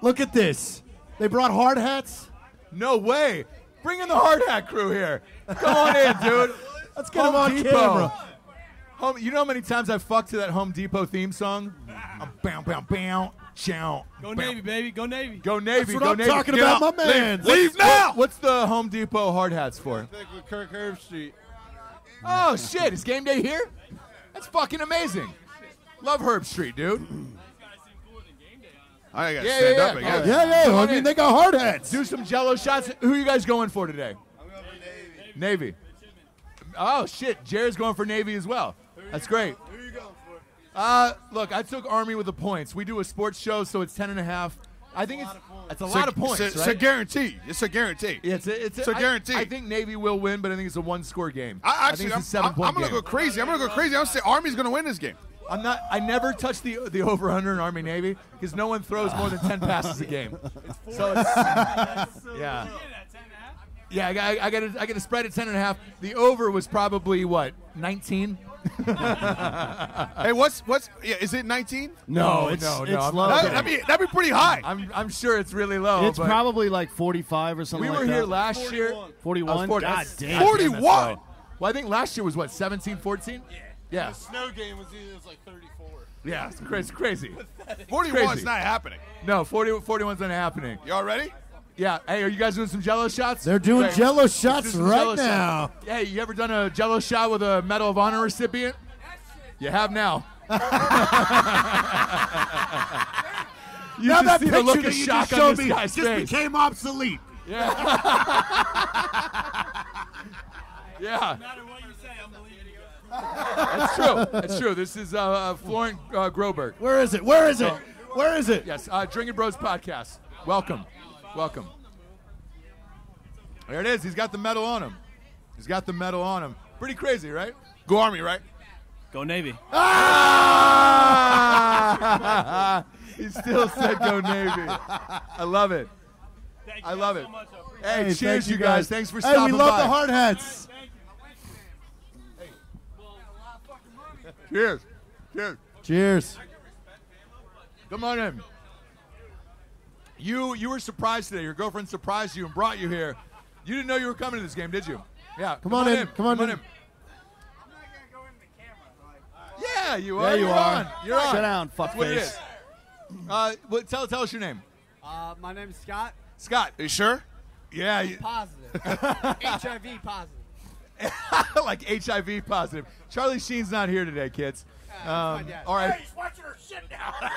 Look at this. They brought hard hats?
No way. Bring in the hard hat crew here. Come on in, dude. [LAUGHS]
Let's get them on
Depot.
camera.
Home, you know how many times I've fucked to that Home Depot theme song? I'm bow, bow, bow, chow.
Go
bow.
Navy, baby. Go Navy.
Go Navy.
That's what
go
I'm
Navy.
talking
Get
about,
out.
my man.
Leave, leave now. What's the Home Depot hard hats for?
Think with Kirk Herbstreit.
Oh shit! Is game day here? That's fucking amazing. Love Herbstreit, dude.
I got to
Yeah,
stand
yeah,
up, I
yeah.
guess.
Yeah, yeah.
Come
I mean,
in.
they got hard hats.
Do some Jello shots. Who are you guys going for today? Navy. Oh shit! Jared's going for Navy as well. That's great.
Who are you going for?
Uh, look, I took Army with the points. We do a sports show, so it's ten and a half. I think it's it's a lot of points.
It's a,
right?
it's a guarantee. It's a guarantee.
Yeah, it's a, it's a,
It's a
I-
guarantee.
I, think Navy will win, but I think it's a one-score game.
I actually,
think
I'm,
it's a seven-point
I'm, I'm gonna
game.
go crazy. I'm gonna go crazy. I'm gonna say Army's gonna win this game.
I'm not. I never touch the the over under in Army Navy because no one throws more than ten passes a game. So it's, [LAUGHS] yeah, yeah. I got I got to I got to spread at ten and a half. The over was probably what nineteen.
Hey, what's what's? Yeah, is it 19?
No, it's,
no, no,
it's
I'm
low.
That, that'd be that'd be pretty high.
I'm I'm sure it's really low.
it's
but
probably like 45 or something
we were
like
here
that.
last year.
41.
I was 40.
God
That's-
damn.
God damn, that's
41?
Well, I think last year was what 17, 14. Yeah. Yeah.
The snow game was either it was like 34.
Yeah, it's crazy. Crazy.
41 is not happening.
No, 40, 41's not happening.
Y'all ready?
Yeah. Hey, are you guys doing some Jello shots?
They're doing
Wait,
Jello
let's do
shots
some
right
Jell-O
now.
shots. Hey, you ever done a Jello shot with a Medal of Honor recipient? You have now. [LAUGHS] you
now
just
that
see the
picture
look
that
of
you
shock
just showed me just
face.
became obsolete.
Yeah. [LAUGHS]
yeah. you say, I'm believing you.
That's true. That's true. This is uh, uh, Florent uh, Groberg.
Where is it? Where is it? Where is it?
Yes, uh, Drinking Bros podcast. Welcome. Welcome. There it is. He's got the medal on him. He's got the medal on him. Pretty crazy, right?
Go Army, right?
Go Navy.
Ah! [LAUGHS] he still said go Navy. I love it. I love it. Hey,
Hey,
cheers,
thank
you guys. Thanks for
Hey,
stopping
we love
by.
the hard hats.
Cheers. Cheers.
Cheers.
Come on in. You you were surprised today. Your girlfriend surprised you and brought you here. You didn't know you were coming to this game, did you? Yeah.
Come on in. Come on in.
Yeah, you
Yeah,
are.
you
You're
are.
on. You're on.
Sit down,
That's what it
fuckface.
is. Uh, what, tell tell us your name.
Uh, my name's Scott.
Scott.
Are you sure?
Yeah. You,
Positive. HIV positive. [LAUGHS]
like HIV positive. Charlie Sheen's not here today, kids.
my
Um, all right.
Hey, watching her shit now. [LAUGHS]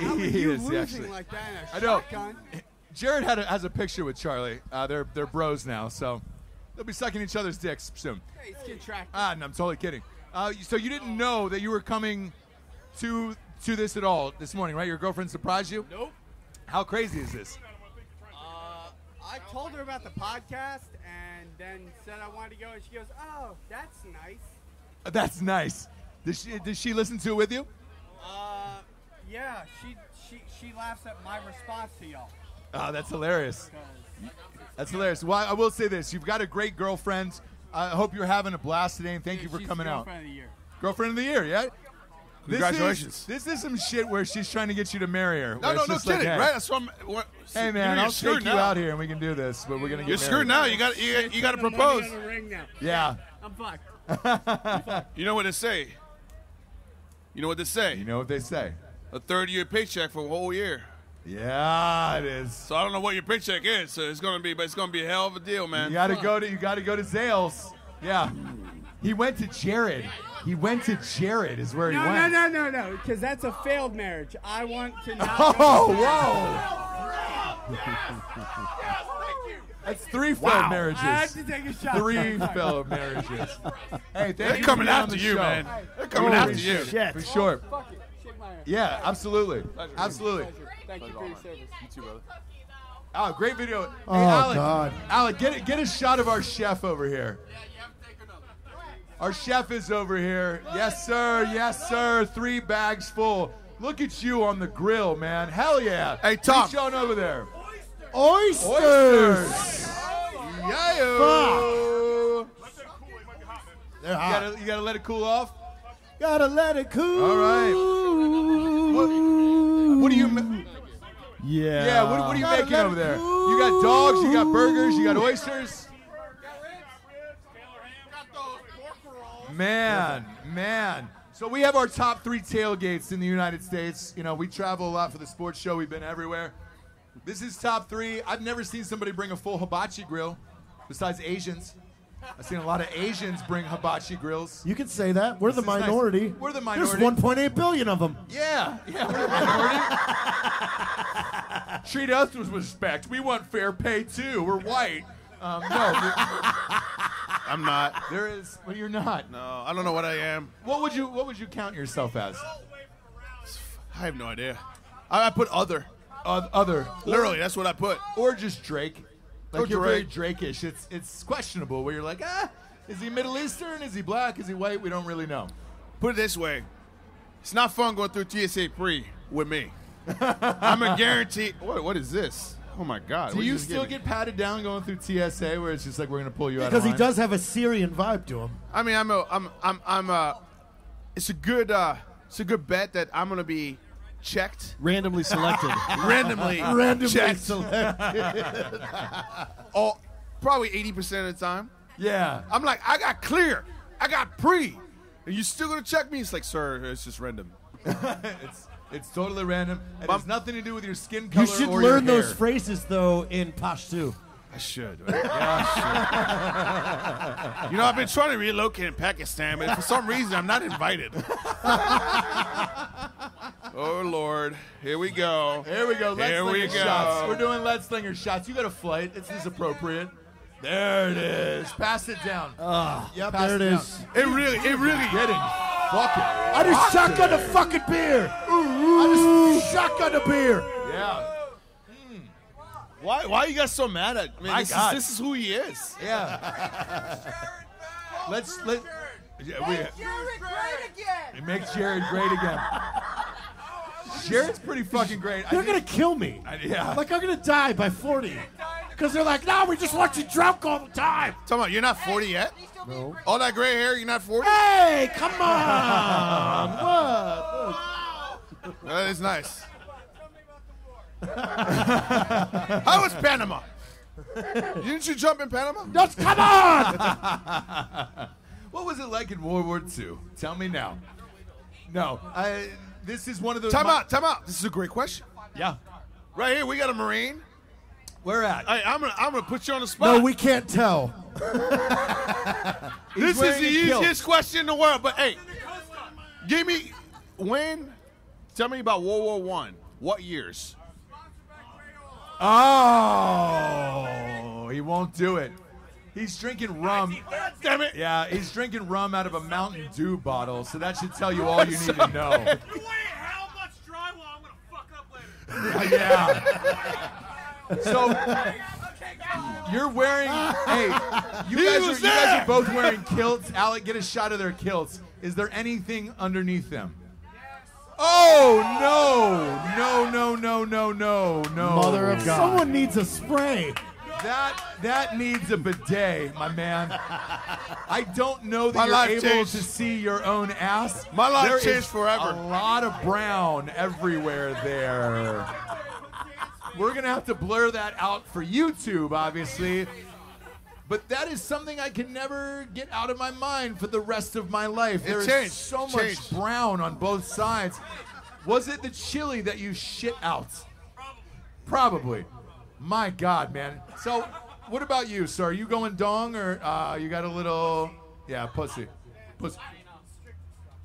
[LAUGHS]
he
you
is
losing
actually.
like that in a
I know.
shotgun?
Jared had a, has a picture with Charlie. Uh, they're they're bros now, so they'll be sucking each other's dicks soon.
Hey, it's contracted.
Ah, no, I'm totally kidding. Uh, so you didn't know that you were coming to to this at all this morning, right? Your girlfriend surprised you.
Nope.
How crazy is this?
Uh, I told her about the podcast and then said I wanted to go, and she goes, "Oh, that's nice."
Uh, That's nice. Did she did she listen to it with you?
Uh, yeah, she she she laughs at my response to y'all.
Oh, that's hilarious. That's hilarious. Well, I will say this: you've got a great girlfriend. I hope you're having a blast today, and thank you for coming out.
girlfriend Of the year.
Girlfriend of the year, yeah. This is-
Congratulations.
This is, some shit where she's trying to get you to marry her.
No, no, no
just like,
kidding,
hey,
right? That's what I'm. What,
Hey man,
you're
I'll
screwed
take you
now.
out here and we can do this, but we're gonna get
You're
married.
screwed now. You got you, you got to propose.
money on a ring now.
Yeah.
I'm fucked. [LAUGHS]
You know what they say. You know what they say.
You know what they say.
A third year paycheck for a whole year.
Yeah, it is.
So I don't know what your paycheck is. So it's gonna be, but it's gonna be a hell of a deal, man.
You got to go to you got to go to Zales. Yeah. He went to Jared. He went to Jared. Is where
No,
he went.
no,
went.
no, no, no, because that's a failed marriage. I want to not. [LAUGHS]
Oh,
go-
whoa! That's three failed
Wow.
marriages.
I have to take a shot.
Three failed marriages. Hey, thank
They're
you
coming
for being on
after
the
you,
show.
man. They're coming
Holy
after you.
shit, For sure.
Fuck it. Shake my hand.
Yeah, absolutely. Absolutely.
Pleasure. Thank you for your service. You too, brother.
Oh, great video. Hey,
Oh,
Alec,
God.
Alec, get a, get a shot of our chef over here. Yeah, you have to take another. Our chef is over here. Yes, sir. Yes, sir. Three bags full. Look at you on the grill, man. Hell yeah.
Hey, Tom.
Reach on over there.
Oysters.
Oysters. Yeah.
They're
You
hot.
gotta, you gotta let it cool off.
Gotta let it cool.
All right. What, what do you? ma-
Yeah.
Yeah. What, what are you making
let
over
it
there? You got dogs. You got burgers. You got oysters. Man, man. So we have our top three tailgates in the United States. You know, we travel a lot for the sports show. We've been everywhere. This is top three. I've never seen somebody bring a full hibachi grill, besides Asians. I've seen a lot of Asians bring hibachi grills.
You can say that. We're the
This is nice.
minority.
We're the minority.
There's 1.8 billion of them.
Yeah, yeah, we're the minority. [LAUGHS] Treat us with respect. We want fair pay too. We're white. Um, no, [LAUGHS]
I'm not.
there is. Well, you're not.
No, I don't know what I am.
What would you What would you count yourself as?
I have no idea. I, I put other.
Uh, other,
Literally, that's what I put.
or just Drake. Like
Or
you're very
Drake.
Drake-ish. It's it's questionable. Where you're like, ah, is he Middle Eastern? Is he black? Is he white? We don't really know.
Put it this way. It's not fun going through TSA pre with me. [LAUGHS] I'm a guarantee. [LAUGHS] What, what is this? Oh my God!
Do you still get patted down going through TSA, where it's just like we're gonna pull you out?
Because he does have a Syrian vibe to him.
I mean, I'm a, I'm, I'm, I'm a. It's a good, uh, it's a good bet that I'm gonna be checked
Randomly selected. [LAUGHS]
randomly,
Randomly
checked.
selected.
Oh, probably 80 percent of the time.
Yeah.
I'm like, I got clear, I got pre. Are you still gonna check me? It's like, sir, it's just random. [LAUGHS]
it's it's totally random. It has nothing to do with your skin color
You should
or
learn
your
those phrases though in Pashto.
I should. right? Yeah, I should. you know, I've been trying to relocate in Pakistan, but for some reason, I'm not invited. [LAUGHS] oh Lord, here we go.
Here we go. Let's
Here we go.
Shots. We're doing Let's Slinger shots. You got a flight. This is appropriate. There it is. Pass it down.
Ah, yep,
Pass
there it
down.
It really, it really.
Getting fucking.
I just shotgun the fucking beer. I just shotgun the beer.
Yeah.
Why? Why are you guys so mad at? I mean, this,
God.
Is, this is who he is.
Yeah. Let's let. Yeah, we, Jared great again. it makes Jared great again. [LAUGHS] Jared's pretty fucking great. I
They're
think-
gonna kill me.
I- yeah.
Like I'm gonna die by 40. Because they're like, no, we just want you drunk all the time.
Talking about you're not 40 yet.
No.
All that gray hair, you're not 40.
Hey, come on. what?
That is nice. How was Panama? Didn't you jump in Panama?
Just come on. [LAUGHS]
what was it like in World War II? Tell me now. No, I, this is one of those.
Time
mo-
out, time out. This is a great question.
Yeah.
Right here, we got a Marine.
Where at?
Hey, I'm gonna, I'm gonna put you on the spot.
No, we can't tell. [LAUGHS]
this is the
a kilt.
easiest question in the world. But hey, give me when. Tell me about World War One. What years?
Oh, he won't do it. He's drinking rum.
Damn it!
Yeah, he's drinking rum out of a Mountain Dew bottle, so that should tell you all you need to know.
how much drywall I'm gonna fuck up later. [LAUGHS]
yeah. So you're wearing. Hey, you
He
guys, are, you guys
there.
are both wearing kilts. Alec, get a shot of their kilts. Is there anything underneath them? Oh no! No! No! No! No! No! No!
Mother of God.
Someone needs a spray.
That that needs a bidet, my man. I don't know that
My
you're able
changed.
to see your own ass.
My life
There
changed
is
forever.
A lot of brown everywhere there. We're gonna have to blur that out for YouTube, obviously. But that is something I can never get out of my mind for the rest of my life.
It
There is
changed.
so much
Changed.
brown on both sides. Was it the chili that you shit out? Probably. My God, man. So, what about you, sir? Are you going dong or uh, you got a little, yeah, pussy, pussy?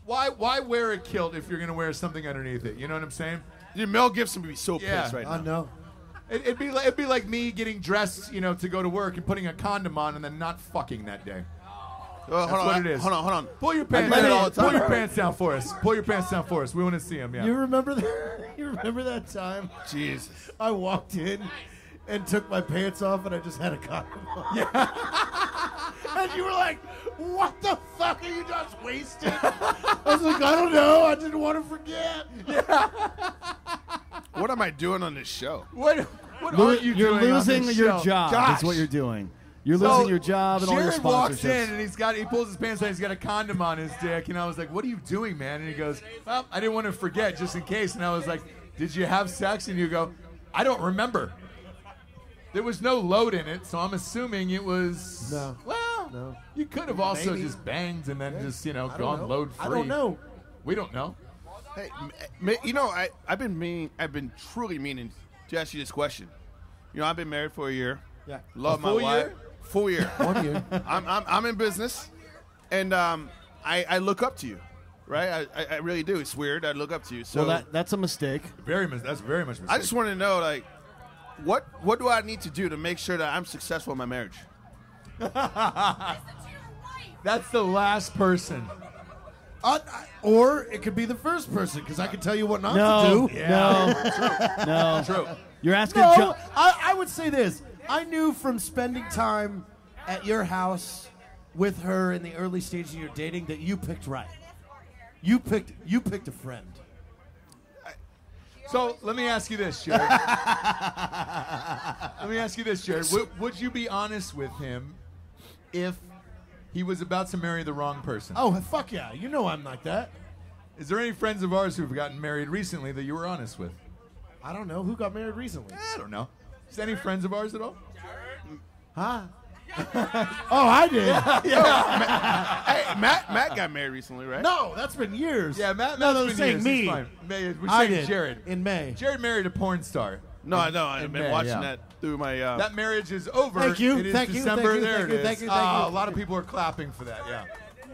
Why, why wear a kilt if you're gonna wear something underneath it? You know what I'm saying?
Your Mel Gibson would be so
Yeah.
pissed right
I
now.
know.
It, it'd be like it'd be like me getting dressed, you know, to go to work and putting a condom on and then not fucking that day.
Uh,
That's
hold on,
what
I-
it is.
Hold on, hold on.
Pull your pants.
it
down.
all the
Pull
time.
your pants down for us. Pull your pants down for us. We want to see them. Yeah.
You remember that? [LAUGHS] You remember that time?
Jesus.
I walked in and took my pants off, and I just had a condom on. [LAUGHS] Yeah. and you were like, "What the fuck are you just wasted?" [LAUGHS] I was like, "I don't know. I didn't want to forget."
What am I doing on this show?
What? What
Lo-
are you
you're
doing on
losing
this
your
show?
job.
Gosh.
That's what you're doing. You're
So,
losing your job and all your
Jared walks
sponsorships.
in and he's got he pulls his pants down. He's got a condom on his dick, and I was like, "What are you doing, man?" And he goes, "Well, I didn't want to forget, just in case." And I was like, "Did you have sex?" And you go, "I don't remember." There was no load in it, so I'm assuming it was.
No.
Well,
No.
you could have also
Maybe.
just banged and then just you know
I don't
gone
know.
load free.
I don't know.
We don't know.
Hey, you know, I, I've been meaning, I've been truly meaning to ask you this question. You know, I've been married for a year.
Yeah.
Love
A
my
full
wife.
year?
Full year. [LAUGHS]
One year.
I'm, I'm, I'm in business, and um, I, I look up to you, right? I, I, I really do. It's weird. I look up to you. So
well, that, that's a mistake.
Very much. That's very much.
I just want to know, like, what what do I need to do to make sure that I'm successful in my marriage? [LAUGHS]
That's the last person.
Uh, or it could be the first person, because I can tell you what not
No,
to do.
no, [LAUGHS] no.
True.
You're asking.
No,
Jo-
I, I would say this. I knew from spending time at your house with her in the early stages of your dating that you picked right. You picked you picked a friend.
So let me ask you this, Jared. [LAUGHS] let me ask you this, Jared. Would, would you be honest with him if he was about to marry the wrong person?
Oh fuck yeah! You know I'm like that.
Is there any friends of ours who've gotten married recently that you were honest with?
I don't know who got married recently.
I don't know. Is any friends of ours at all? Jared.
Huh? [LAUGHS] Oh, I did. Oh.
Hey, Matt, Matt got married recently, right?
No, that's been years.
Yeah, Matt.
No,
Matt's
they're
been
saying
years.
me.
Fine. May- We're
I
saying
did
Jared.
in May.
Jared married a porn star.
No, I know. I've been
May,
watching
yeah.
that through my. Uh,
That marriage is over.
Thank you,
It is
thank you,
December.
thank you, thank
it
you,
is.
thank you, thank
Ah,
you.
A lot of people are clapping for that. Yeah.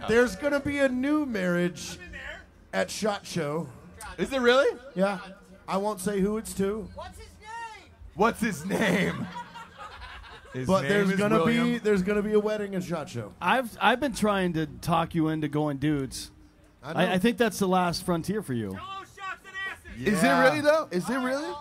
There's gonna be a new marriage at Shot Show.
Is there really?
Yeah. I won't say who it's to,
What's his name? What's his name? [LAUGHS]
but
name
there's
is
gonna
William.
be there's gonna be a wedding at Shot Show.
I've I've been trying to talk you into going dudes.
I know.
I, I think that's the last frontier for you.
Is it really though? Is it really?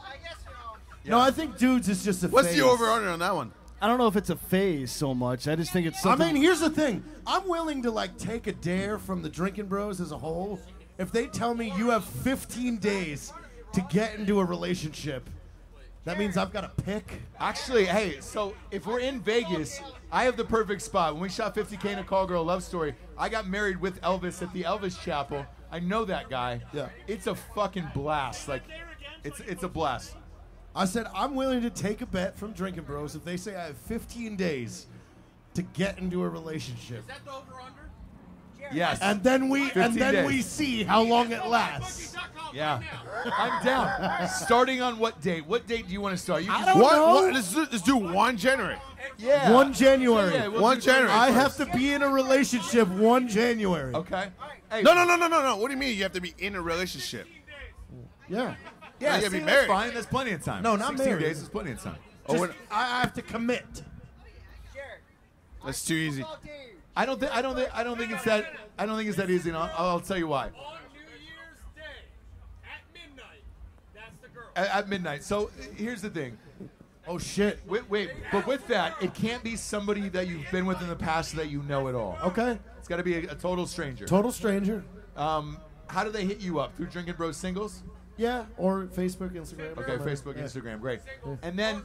No, I think dudes is just a.
What's
phase.
the over under on that one?
I don't know if it's a phase so much. I just think it's
I mean, here's the thing. I'm willing to like take a dare from the drinking bros as a whole. If they tell me you have 15 days to get into a relationship, that means I've got to pick.
Actually, hey, so if we're in Vegas, I have the perfect spot. When we shot 50K in a Call Girl Love Story, I got married with Elvis at the Elvis Chapel. I know that guy.
Yeah.
It's a fucking blast. Like, it's it's a blast.
I said I'm willing to take a bet from drinking bros if they say I have 15 days to get into a relationship. Is that the over under?
Yes.
And then we and then
days.
we see how long it lasts.
Yeah. I'm down. Starting on what date? What date do you want to start? You
I don't
What?
know.
what- let's, do, let's do one January.
Yeah.
One January.
Yeah, yeah, we'll
One
do
January.
I
first.
have to be in a relationship one January.
Okay. Hey,
No, no, no, no, no, no. What do you mean? You have to be in a relationship.
Yeah.
Yeah,
you gotta
see,
be
that's
married.
fine. That's plenty of time.
No, not
16
married.
days is plenty of time.
Oh,
Just-
when-
I I have to commit.
that's too easy.
I don't think I don't think I don't think it's that I don't think it's that easy. And I'll, I'll tell you why.
On New Year's Day, at midnight, that's the girl.
At, at midnight. So here's the thing.
Oh shit.
Wait, wait, but with that, it can't be somebody that you've been with in the past that you know at all.
Okay.
It's got to be a, a total stranger.
Total stranger.
Um, how do they hit you up through Drinking Bros singles?
Yeah. Or Facebook, Instagram.
Okay,
whatever.
Facebook,
Yeah.
Instagram, great. And then,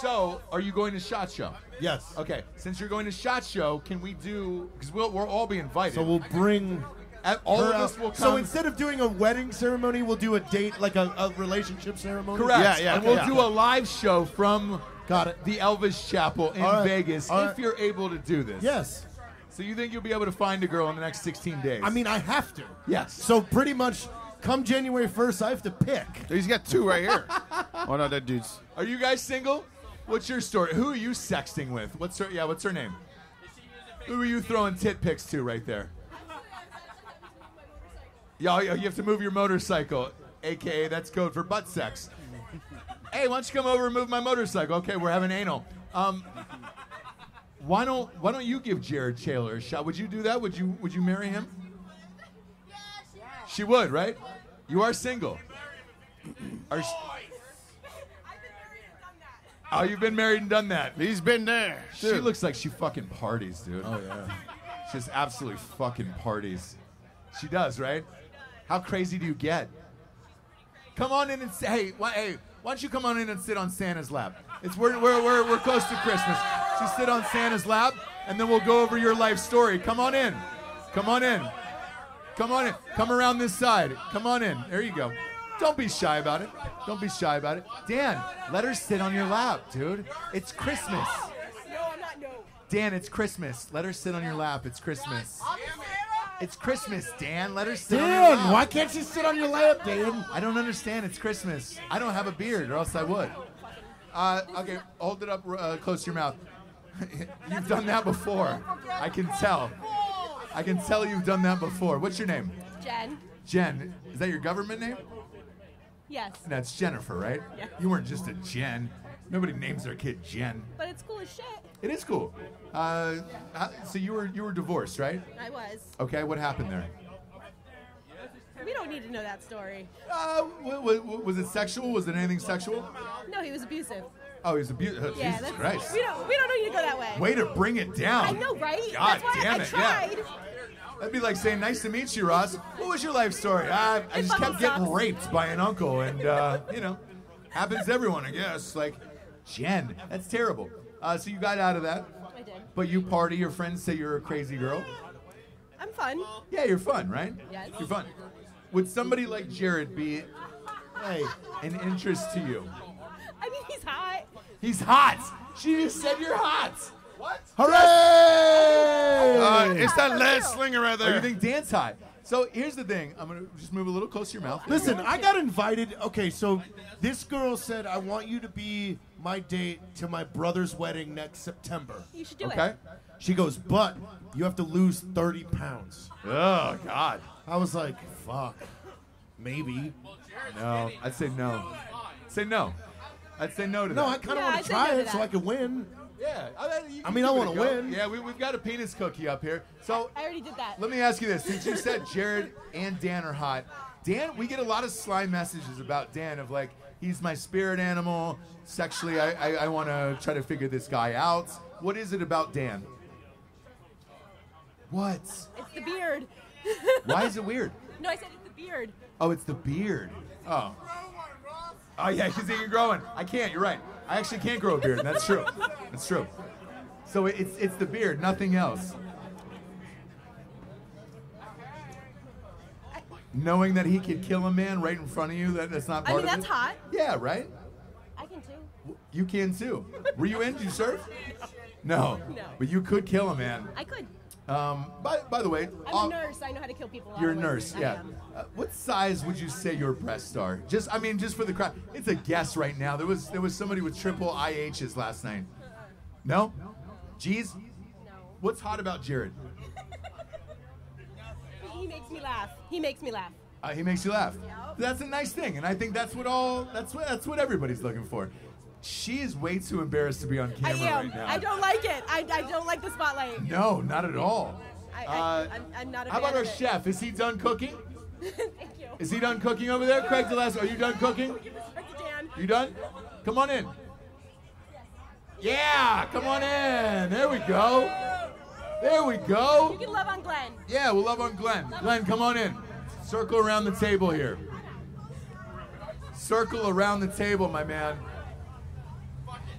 so are you going to Shot Show?
Yes.
Okay, since you're going to Shot Show, can we do? Because we'll we'll all be invited.
So we'll bring
At- all
her
of
out.
us will come.
So instead of doing a wedding ceremony, we'll do a date, like a, a relationship ceremony.
Correct.
Yeah, yeah,
And we'll
yeah.
do a live show from
Got it.
the Elvis Chapel in
All right.
Vegas
All
if
right.
you're able to do this.
Yes.
So you think you'll be able to find a girl in the next 16 days?
I mean, I have to.
Yes.
So pretty much, come January 1st, I have to pick.
He's got two right here. [LAUGHS] oh no, that dude's.
Are you guys single? What's your story? Who are you sexting with? What's her? Yeah, what's her name? Who are you throwing tit pics to right there? Y'all, you have to move your motorcycle, aka that's code for butt sex. Hey, why don't you come over and move my motorcycle? Okay, we're having anal. Um, why don't Why don't you give Jared Taylor a shot? Would you do that? Would you Would you marry him? She would, right? You are single. Are, Oh, you've been married and done that.
He's been there.
She
Dude.
looks like she fucking parties, dude. Oh yeah. She just absolutely fucking parties. She does, right? How crazy do you get? Come on in and say, hey, why, hey, why don't you come on in and sit on Santa's lap? It's we're, we're, we're, we're close to Christmas. Just sit on Santa's lap, and then we'll go over your life story. Come on in. Come on in. Come on in. Come around this side. Come on in. There you go. Don't be shy about it. Don't be shy about it. Dan, let her sit on your lap, dude. It's Christmas.
No, I'm not. No.
Dan, it's Christmas. Let her sit on your lap. It's Christmas. It's Christmas, Dan. Let her sit on your
Dan, why can't you sit on your lap, Dan?
I don't understand. It's Christmas. I don't have a beard, or else I would. Uh, okay, hold it up uh, close to your mouth. [LAUGHS] you've done that before. I can tell. I can tell you've done that before. What's your name?
Jen.
Jen. Is that your government name?
Yes.
That's Jennifer, right?
Yeah.
You weren't just a Jen. Nobody names their kid Jen.
But it's cool as shit.
It is cool. Uh, so you were you were divorced, right?
I was.
Okay, what happened there?
We don't need to know that story.
Uh, was it sexual? Was it anything sexual?
No, he was abusive.
Oh, he's abusive.
yeah,
Jesus
that's,
Christ.
We don't. We don't need to go that way.
Way to bring it down.
I know, right?
God damn
I
it,
tried.
yeah. That'd be like saying, "Nice to meet you, Ross. What was your life story?" I, I just kept getting raped by an uncle, and uh, you know, happens to everyone, I guess. Like, Jen, that's terrible. Uh, so you got out of that,
I did.
but you party. Your friends say you're a crazy girl.
I'm fun.
Yeah, you're fun, right?
Yes.
You're fun. Would somebody like Jared be
Hey,
an interest to you?
I mean, he's hot.
He's hot. She just said you're hot. What?
Hooray!
Uh, it's that lead slinger right
Oh,
there.
you think Dan's hot? So here's the thing. I'm gonna just move a little closer to your mouth.
Listen, I got invited. Okay, so this girl said, I want you to be my date to my brother's wedding next September.
You should do
Okay.
it.
She goes, but you have to lose 30 pounds.
Oh God.
I was like, fuck. Maybe.
No, I'd say no. Say no. I'd say no to that.
No, I kind of
Yeah,
want to try
no
it so. I can win.
Yeah. I, mean, you
I mean, I
give it a
wanna win.
Yeah, we, we've got a penis cookie up here. So
I already did that.
let me ask you this: since you said Jared and Dan are hot, Dan, we get a lot of sly messages about Dan of like he's my spirit animal. Sexually, I I, I want to try to figure this guy out. What is it about Dan? What?
It's the beard.
Why is [LAUGHS] it weird?
No, I said it's the beard.
Oh, it's the beard. Oh. Oh yeah, because you're growing. I can't. You're right. I actually can't grow a beard. That's true. That's true. So it's it's the beard, nothing else. Knowing that he could kill a man right in front of you, that, that's not part I
mean,
of
that's
it.
hot.
Yeah, right.
I can too.
You can too. Were you in? Did you surf? [LAUGHS] No.
No.
But you could kill a man.
I could.
Um, by, by the way,
I'm a nurse. I know how to kill people.
You're a nurse, yeah. Uh, what size would you say your breasts are? Just, I mean, just for the crowd. It's a guess right now. There was there was somebody with triple IHs last night. No? G's? What's hot about Jared? [LAUGHS]
He makes me laugh. He makes me laugh.
Uh, he makes you laugh. That's a nice thing, and I think that's what all that's what that's what everybody's looking for. She is way too embarrassed to be on
I
camera
am.
right now.
I don't like it. I, I don't like the spotlight.
No, not at all.
I,
Uh,
I, I'm, I'm not a
How
fan
about our
it.
chef? Is he done cooking? [LAUGHS]
Thank you.
Is he done cooking over there? Craig Delasco, are you done cooking?
Give respect to Dan.
You done? Come on in. Yeah, come on in. There we go. There we go.
You
go.
can love on Glenn.
Yeah, we'll love on Glenn. Glenn, come on in. Circle around the table here. Circle around the table, my man.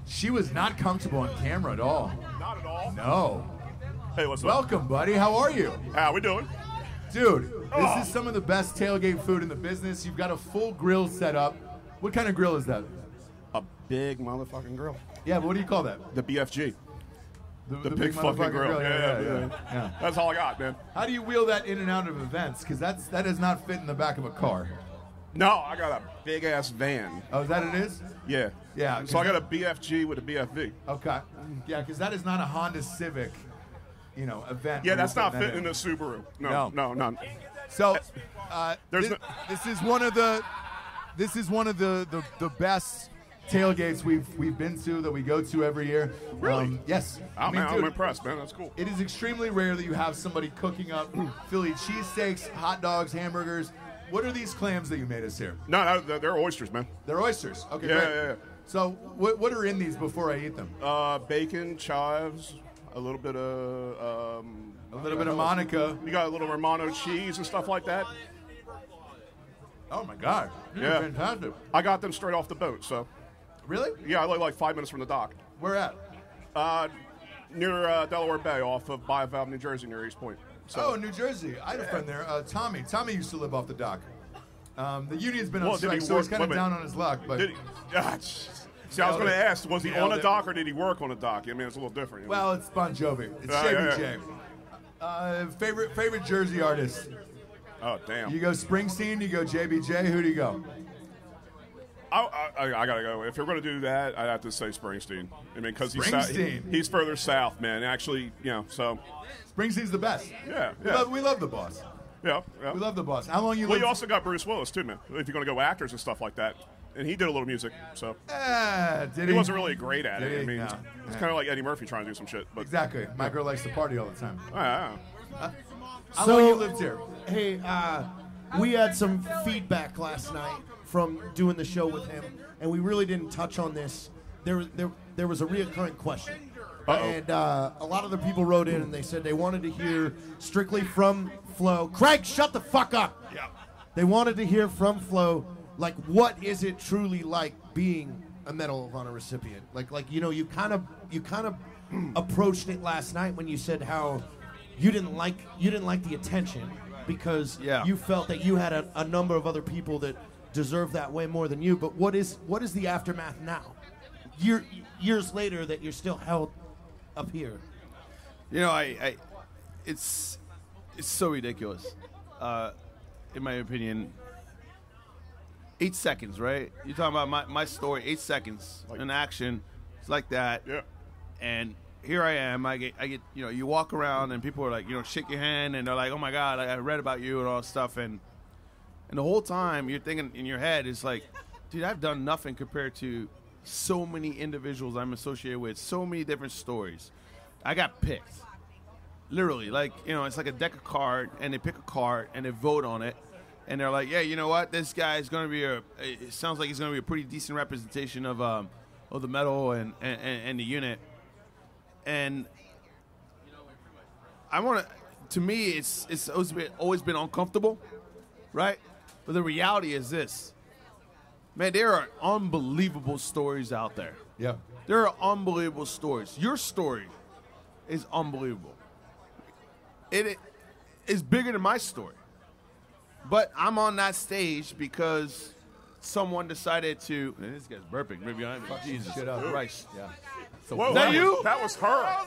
She was not comfortable on camera at all.
Not at all.
No.
Hey, what's up?
Welcome, buddy. How are you?
How we doing?
Dude, this
Oh.
is some of the best tailgate food in the business. You've got a full grill set up. What kind of grill is that?
A big motherfucking grill.
Yeah, but what do you call that?
The BFG.
The,
The, big, fucking
motherfucking
grill.
Yeah, yeah, yeah, yeah.
That's all I got, man.
How do you wheel that in and out of events? Because that's that does not fit in the back of a car.
No, I got a big ass van.
Oh, is that it is?
Yeah.
Yeah,
So I got a BFG with a BFV.
Okay. Yeah, because that is not a Honda Civic, you know, event.
Yeah, that's not fitting in a Subaru. No,
No.
no, no.
So, uh,
There's
thi-
no-
this is one of the this is one of the, the, the best tailgates we've we've been to that we go to every year.
Really?
Um, yes. I mean,
man, I'm
dude,
impressed, man. That's cool.
It is extremely rare that you have somebody cooking up Philly cheesesteaks, hot dogs, hamburgers. What are these clams that you made us here?
No, no, they're- they're oysters, man.
They're oysters. Okay,
Yeah,
great.
yeah, yeah.
So, what, what are in these before I eat them?
Uh, bacon, chives, a little bit of um,
A little bit of Monica.
You got a little Romano cheese and stuff like that.
Oh my God! These
Yeah,
fantastic.
I got them straight off the boat. So
Really?
yeah, I live like five minutes from the dock.
Where at?
Uh, near uh, Delaware Bay, off of Bivalve New Jersey, near East Point. So
oh, New Jersey. I had a friend there, uh, Tommy. Tommy used to live off the dock. Um, the union's been on
Well,
strike,
he
so he's kind of down on his luck. But
Did he, [LAUGHS] Ah, See, I was going to ask, was he on a dock or did he work on a dock? I mean, it's a little different. you know?
well, it's Bon Jovi. It's
Ah,
Shavy
yeah, yeah.
Uh, favorite favorite Jersey artist?
oh damn!
You go Springsteen. You go JBJ. Who do you go?
I, I, I gotta go. If you're going to do that, I have to say Springsteen. I mean, because he's sou- he- he's further south, man. Actually, you know, so
Springsteen's the best.
yeah,
We, love, we love the boss.
yeah. yeah.
We love the boss. How long you
well,
lived?
you also got Bruce Willis too, man. If you're going to go actors and stuff like that, and he did a little music, so
Ah, did
he
he?
wasn't really great at
Did
it. I mean,
No.
it's
Yeah.
kind of like Eddie Murphy trying to do some shit. But
Exactly. My girl likes to party all the time.
Ah,
How
So-
long you lived here?
Hey, uh, we had some feedback last night from doing the show with him, and we really didn't touch on this. There, there, there was a reoccurring question,
Uh-oh.
and uh, a lot of the people wrote in and they said they wanted to hear strictly from Flo. Craig, shut the fuck up.
yeah.
They wanted to hear from Flo, like, what is it truly like being a Medal of Honor recipient? Like, like you know, you kind of, you kind of [CLEARS THROAT] approached it last night when you said how you didn't like, you didn't like the attention because
Yeah.
you felt that you had a, a number of other people that deserve that way more than you. But what is, what is the aftermath now? year, years later that you're still held up here?
You know, I, I it's it's so ridiculous. Uh, in my opinion, eight seconds, right? You're talking about my, my story, eight seconds in action. It's like that.
Yeah.
And here I am. I get, I get, you know, you walk around and people are like, you know, shake your hand and they're like, oh my god, I I read about you and all this stuff. And and the whole time you're thinking in your head, it's like, dude, I've done nothing compared to so many individuals I'm associated with, so many different stories. I got picked. Literally, like, you know, it's like a deck of cards, and they pick a card and they vote on it. And they're like, yeah, you know what? This guy is going to be a, it sounds like he's going to be a pretty decent representation of, um, of the metal and, and, and and the unit. And I want to, to me, it's, it's always been, always been uncomfortable, right? But the reality is this man, there are unbelievable stories out there.
Yeah.
There are unbelievable stories. Your story is unbelievable. It is bigger than my story. But I'm on that stage because someone decided to. And this guy's burping right behind me. Jesus
shit up.
Christ.
Yeah.
Is that you?
That was her.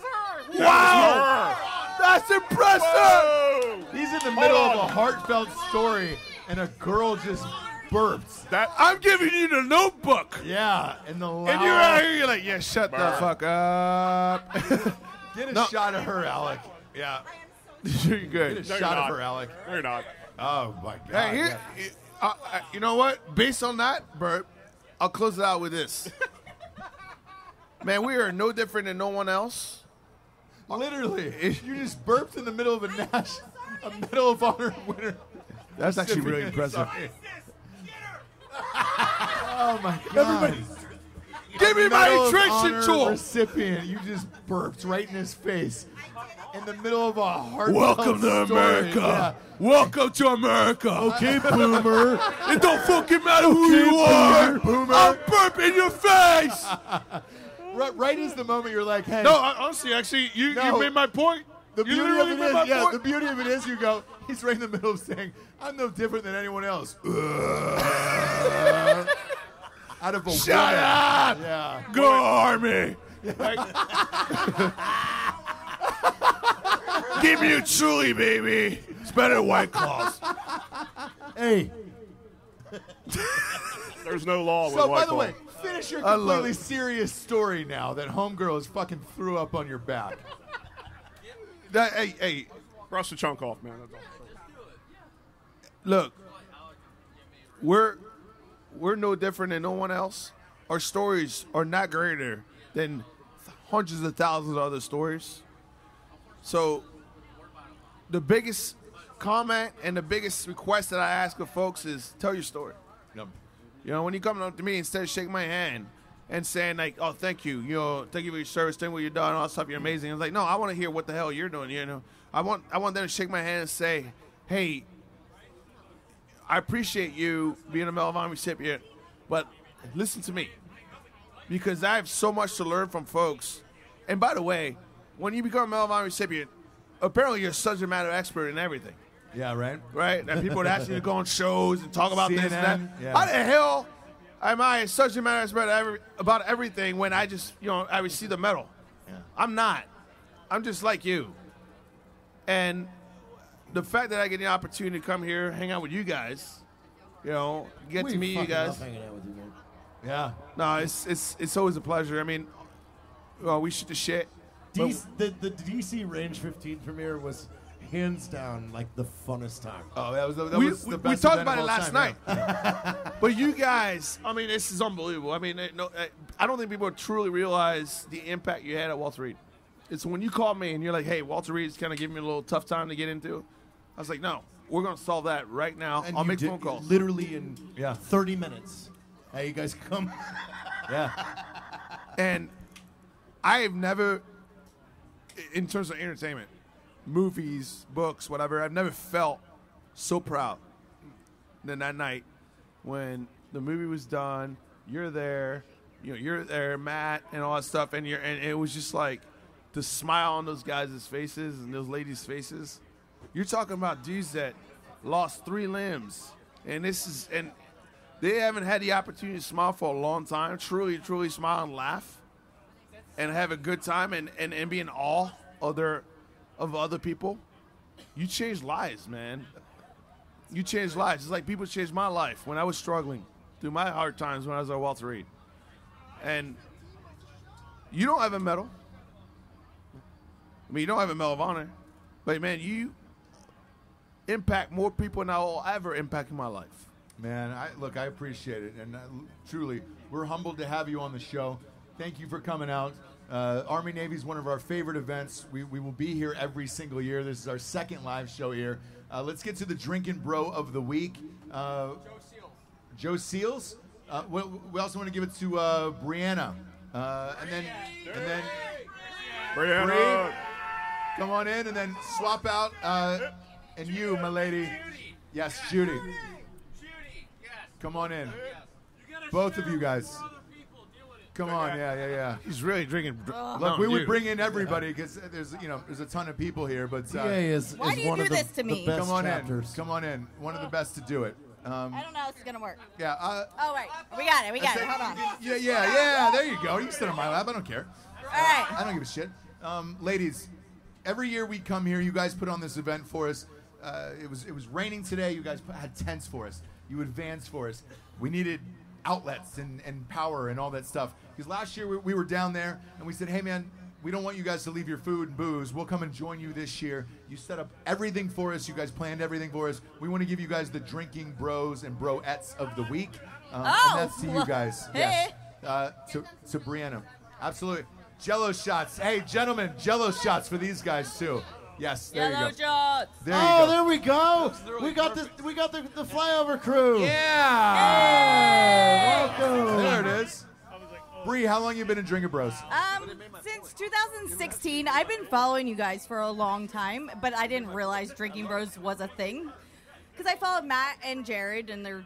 Wow! That's impressive!
He's in the middle of a heartfelt story, and a girl just burps.
That I'm giving you the notebook.
Yeah, and the loud,
And you're out here, you're like, yeah, shut the fuck up. [LAUGHS]
Get a
No.
shot of her, Alec. Yeah. [LAUGHS]
you're good.
Get a
No,
shot of her, Alec.
No, you're not.
Oh my god.
Hey, here, uh, uh, you know what? Based on that, burp, I'll close it out with this. [LAUGHS] Man, we are no different than no one else.
Literally, If you just burped in the middle of a national, a Medal of Honor winner.
That's actually really impressive.
Oh my [LAUGHS] god!
Everybody, give me my
Medal of
nutrition
Honor
tool.
Recipient, you just burped right in his face, in the middle of a heartfelt
Welcome to. America. Welcome to America.
Okay, boomer. [LAUGHS]
It don't fucking matter who
Okay,
you are.
boomer.
I'll burp in your face. [LAUGHS]
right, right is the moment you're like, hey.
No, I- honestly, actually, you,
No.
you made my point.
The
you
beauty of
literally
it
made
is,
my
yeah, the beauty of it is, you go. He's right in the middle of saying, "I'm no different than anyone else." [LAUGHS] Out of a
Shut
woman.
up!
Yeah.
Go Army. [LAUGHS] Give me a truly, baby. It's better than White Claws.
Hey, [LAUGHS]
There's no law with
So,
White
by the
Claw.
way, finish your
I love
completely
it.
serious story now that Homegirl is fucking threw up on your back.
That, hey, hey,
brush the chunk off, man.
Look, we're we're no different than no one else. Our stories are not greater than hundreds of thousands of other stories. So, the biggest comment and the biggest request that I ask of folks is tell your story. You know, when you come up to me, instead of shaking my hand and saying like, "Oh, thank you," you know, "Thank you for your service, thank you for what you've done, all that stuff, you're amazing." I was like, no, I want to hear what the hell you're doing. You know, I want I want them to shake my hand and say, "Hey, I appreciate you being a Honor recipient, but listen to me because I have so much to learn from folks." And by the way, when you become a Honor recipient, apparently you're such a subject matter expert in everything
Yeah, right.
right? And people would ask you to go on shows and talk about this and that.
Yeah.
How the hell am I such a matter about, every, about everything when I just, you know, I receive the medal? I'm not. I'm just like you. And the fact that I get the opportunity to come here, hang out with you guys, you know, get
we
to meet you guys.
love hanging out with you, man.
Yeah.
No, it's it's it's always a pleasure. I mean, well, we shoot the shit.
DC, the, the DC Range 15 premiere was hands down like the funnest time.
Oh, that was the, that
we,
was the
we
best
talked about it last
time,
night. [LAUGHS] but you guys, I mean, this is unbelievable. I mean, it- no, I don't think people truly realize the impact you had at Walter Reed. It's when you called me and you're like, "Hey, Walter Reed's kind of giving me a little tough time to get into." I was like, "No, we're gonna solve that right now.
And
I'll make
did-
phone calls."
Literally in
Yeah.
30 minutes. Hey, you guys come. [LAUGHS]
Yeah.
And I have never, in terms of entertainment, movies, books, whatever, I've never felt so proud than that night when the movie was done. You're there, you know, you're there, Matt, and all that stuff, and you're, and it was just like the smile on those guys' faces and those ladies' faces. You're talking about dudes that lost three limbs, and this is and they haven't had the opportunity to smile for a long time. Truly, truly smile and laugh, and have a good time, and and, and be in awe of their of other people. You change lives, man. You change lives. It's like people changed my life when I was struggling through my hard times when I was at Walter Reed. And you don't have a medal. I mean, you don't have a Medal of Honor, but man, you impact more people than I will ever impact in my life.
Man, I, look, I appreciate it, and uh, truly, we're humbled to have you on the show. Thank you for coming out. Uh, Army Navy is one of our favorite events. We, we will be here every single year. This is our second live show here. Uh, let's get to the drinking bro of the week. Uh, Joe Seals. Uh, we, we also want to give it to uh, Brianna, uh, and then and then
Brianna.
Bree, come on in, and then swap out. Uh, and you, my lady. Yes, Judy. Judy. Yes. Come on in. Both of you guys. Come on, yeah, yeah, yeah.
He's really drinking.
Look, we would bring in everybody because there's you know there's a ton of people here, but uh,
PA is,
Why
is
do you
one
do
of the,
this to
the
me?
best
come on
chapters.
in, come on in. One of the best to do it. Um,
I don't know how this is gonna work.
yeah, uh,
Oh wait, we got it. We got
I
it. Hold on.
yeah, yeah, yeah. There you go. You can sit on my lap. I don't care.
All right.
I don't give a shit. Um, ladies, every year we come here, you guys put on this event for us. Uh, it was it was raining today. You guys put, had tents for us. You advanced for us. We needed outlets and, and power and all that stuff. Because last year we, we were down there and we said, hey man, we don't want you guys to leave your food and booze. We'll come and join you this year. You set up everything for us. You guys planned everything for us. We want to give you guys the drinking bros and broettes of the week. Um,
Oh,
and that's to you guys. [LAUGHS]
hey.
Yes. Uh, to, to Brianna. Absolutely. Jello shots. Hey, gentlemen, Jello shots for these guys too. Yes, there
Yellow
you go.
shots.
There you
oh,
go.
there we go. We got the we got the, the flyover crew.
Yeah.
Welcome.
There it is. Bree, how long you been in Drinker Bros?
Um, since 2016, I've been following you guys for a long time, but I didn't realize Drinking Bros was a thing. Because I followed Matt and Jared and their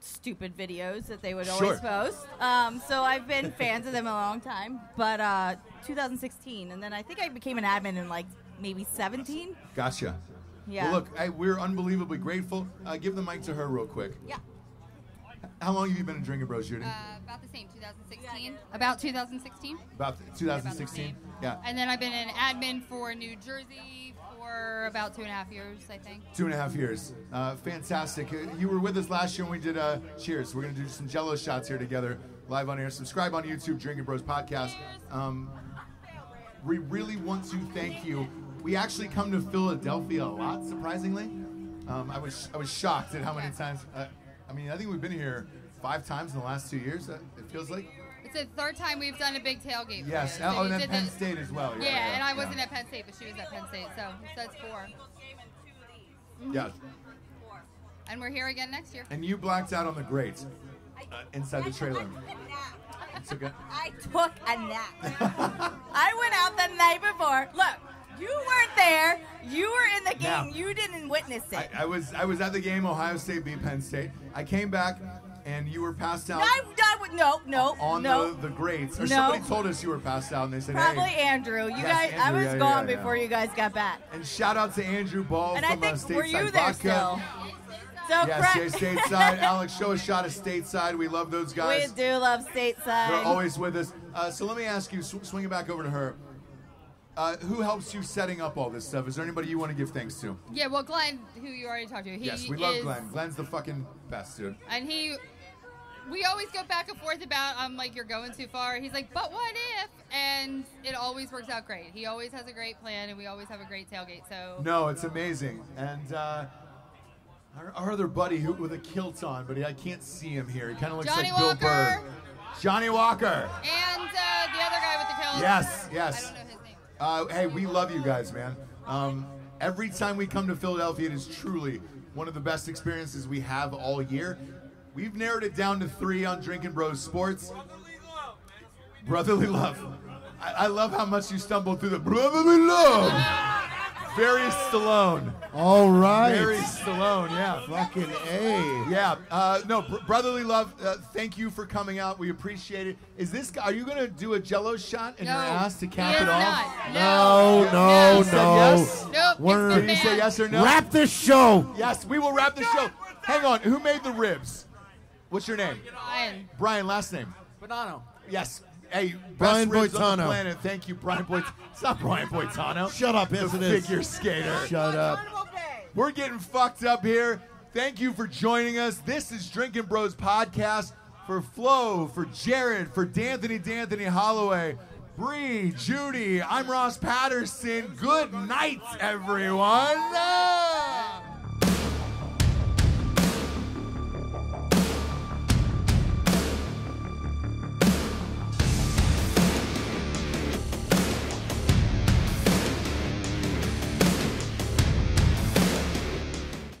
stupid videos that they would always
Sure.
post. Um, so I've been fans of them a long time. But uh, 2016, and then I think I became an admin in like maybe 17.
Gotcha.
Yeah.
Well, look, hey, we're unbelievably grateful. Uh, give the mic to her real quick.
Yeah.
How long have you been in Drinker Bros, Judy?
Uh, about the same, 2016. About 2016.
About 2016. Yeah.
And then I've been an admin for New Jersey for about two and a half years, I think.
Two and a half years. Uh, fantastic. Uh, You were with us last year when we did uh, Cheers. We're going to do some Jello shots here together, live on air. Subscribe on YouTube, Drinking Bros Podcast. Um, we really want to thank you. We actually come to Philadelphia a lot, surprisingly. Um, I was I was shocked at how many times. Uh, I mean, I think we've been here five times in the last two years. Uh, it feels like.
It's the third time we've done a big tailgate.
Yes.
you.
Oh, and
you
then
did
Penn
the-
State as well.
Yeah,
Yeah, yeah,
and I wasn't at Penn State, but she was at Penn State, so so that's four.
Yeah.
And we're here again next year.
And you blacked out on the grate uh, inside the trailer. It's okay.
I took a nap. [LAUGHS] I went out the night before. Look, you weren't there. You were in the game.
Now-
you didn't witness it.
I, I was I was at the game Ohio State beat Penn State. I came back and you were passed out
I, I would no, no,
on
no.
the, the grates. Or
No.
somebody told us you were passed out and they said,
Probably
hey.
Andrew. You guys, I was
yeah,
gone
yeah, yeah.
before you guys got back.
And shout out to Andrew Ball
and I
from uh,
think were
Stateside
you there
Vodka.
still? So
yes. Jay Stateside. [LAUGHS] Alex, show a shot of Stateside. We love those guys.
we do love stateside.
They're always with us. Uh, so let me ask you, sw- swing it back over to her. Uh, who helps you setting up all this stuff? Is there anybody you want to give thanks to?
Yeah, well, Glenn, who you already talked to, he
yes, we love
is,
Glenn. Glenn's the fucking best, dude.
And he, we always go back and forth about, I'm like, you're going too far. He's like, but what if? And it always works out great. He always has a great plan, and we always have a great tailgate. So
No, it's amazing. And uh, our, our other buddy who with a kilt on, but I can't see him here. He kind of looks
Johnny
like Bill Burr. Johnny Walker.
and uh, the other guy with the tail.
Yes, yes. Uh, hey, we love you guys, man. Um, every time we come to Philadelphia, it is truly one of the best experiences we have all year. We've narrowed it down to three on Drinking Bros Sports. Brotherly love. I, I love how much you stumbled through the brotherly love. Very Stallone.
All right.
Very Stallone, yeah.
Fucking A.
Yeah. Uh, no, br- brotherly love. Uh, thank you for coming out. We appreciate it. Is this? Guy are you gonna do a Jello shot in
No,
your ass to cap
is
it off?
not.
No,
You
no,
said
no.
yes?
Nope,
We're-
it's
Did you say
man.
yes or no?
Wrap this show.
Yes, we will wrap the show. Hang on. Who made the ribs? What's your name?
Brian.
Brian, last name.
Bonanno.
Yes. Hey,
Brian
best ribs on the
Boitano.
planet. Thank you, Brian Boitano. It's not Brian Boitano.
Shut up, yes
the
it is.
figure skater.
Shut up.
We're getting fucked up here. Thank you for joining us. This is Drinking Bros Podcast for Flo, for Jared, for D'Anthony D'Anthony Hollaway, Bree, Judy. I'm Ross Patterson. Good night, everyone.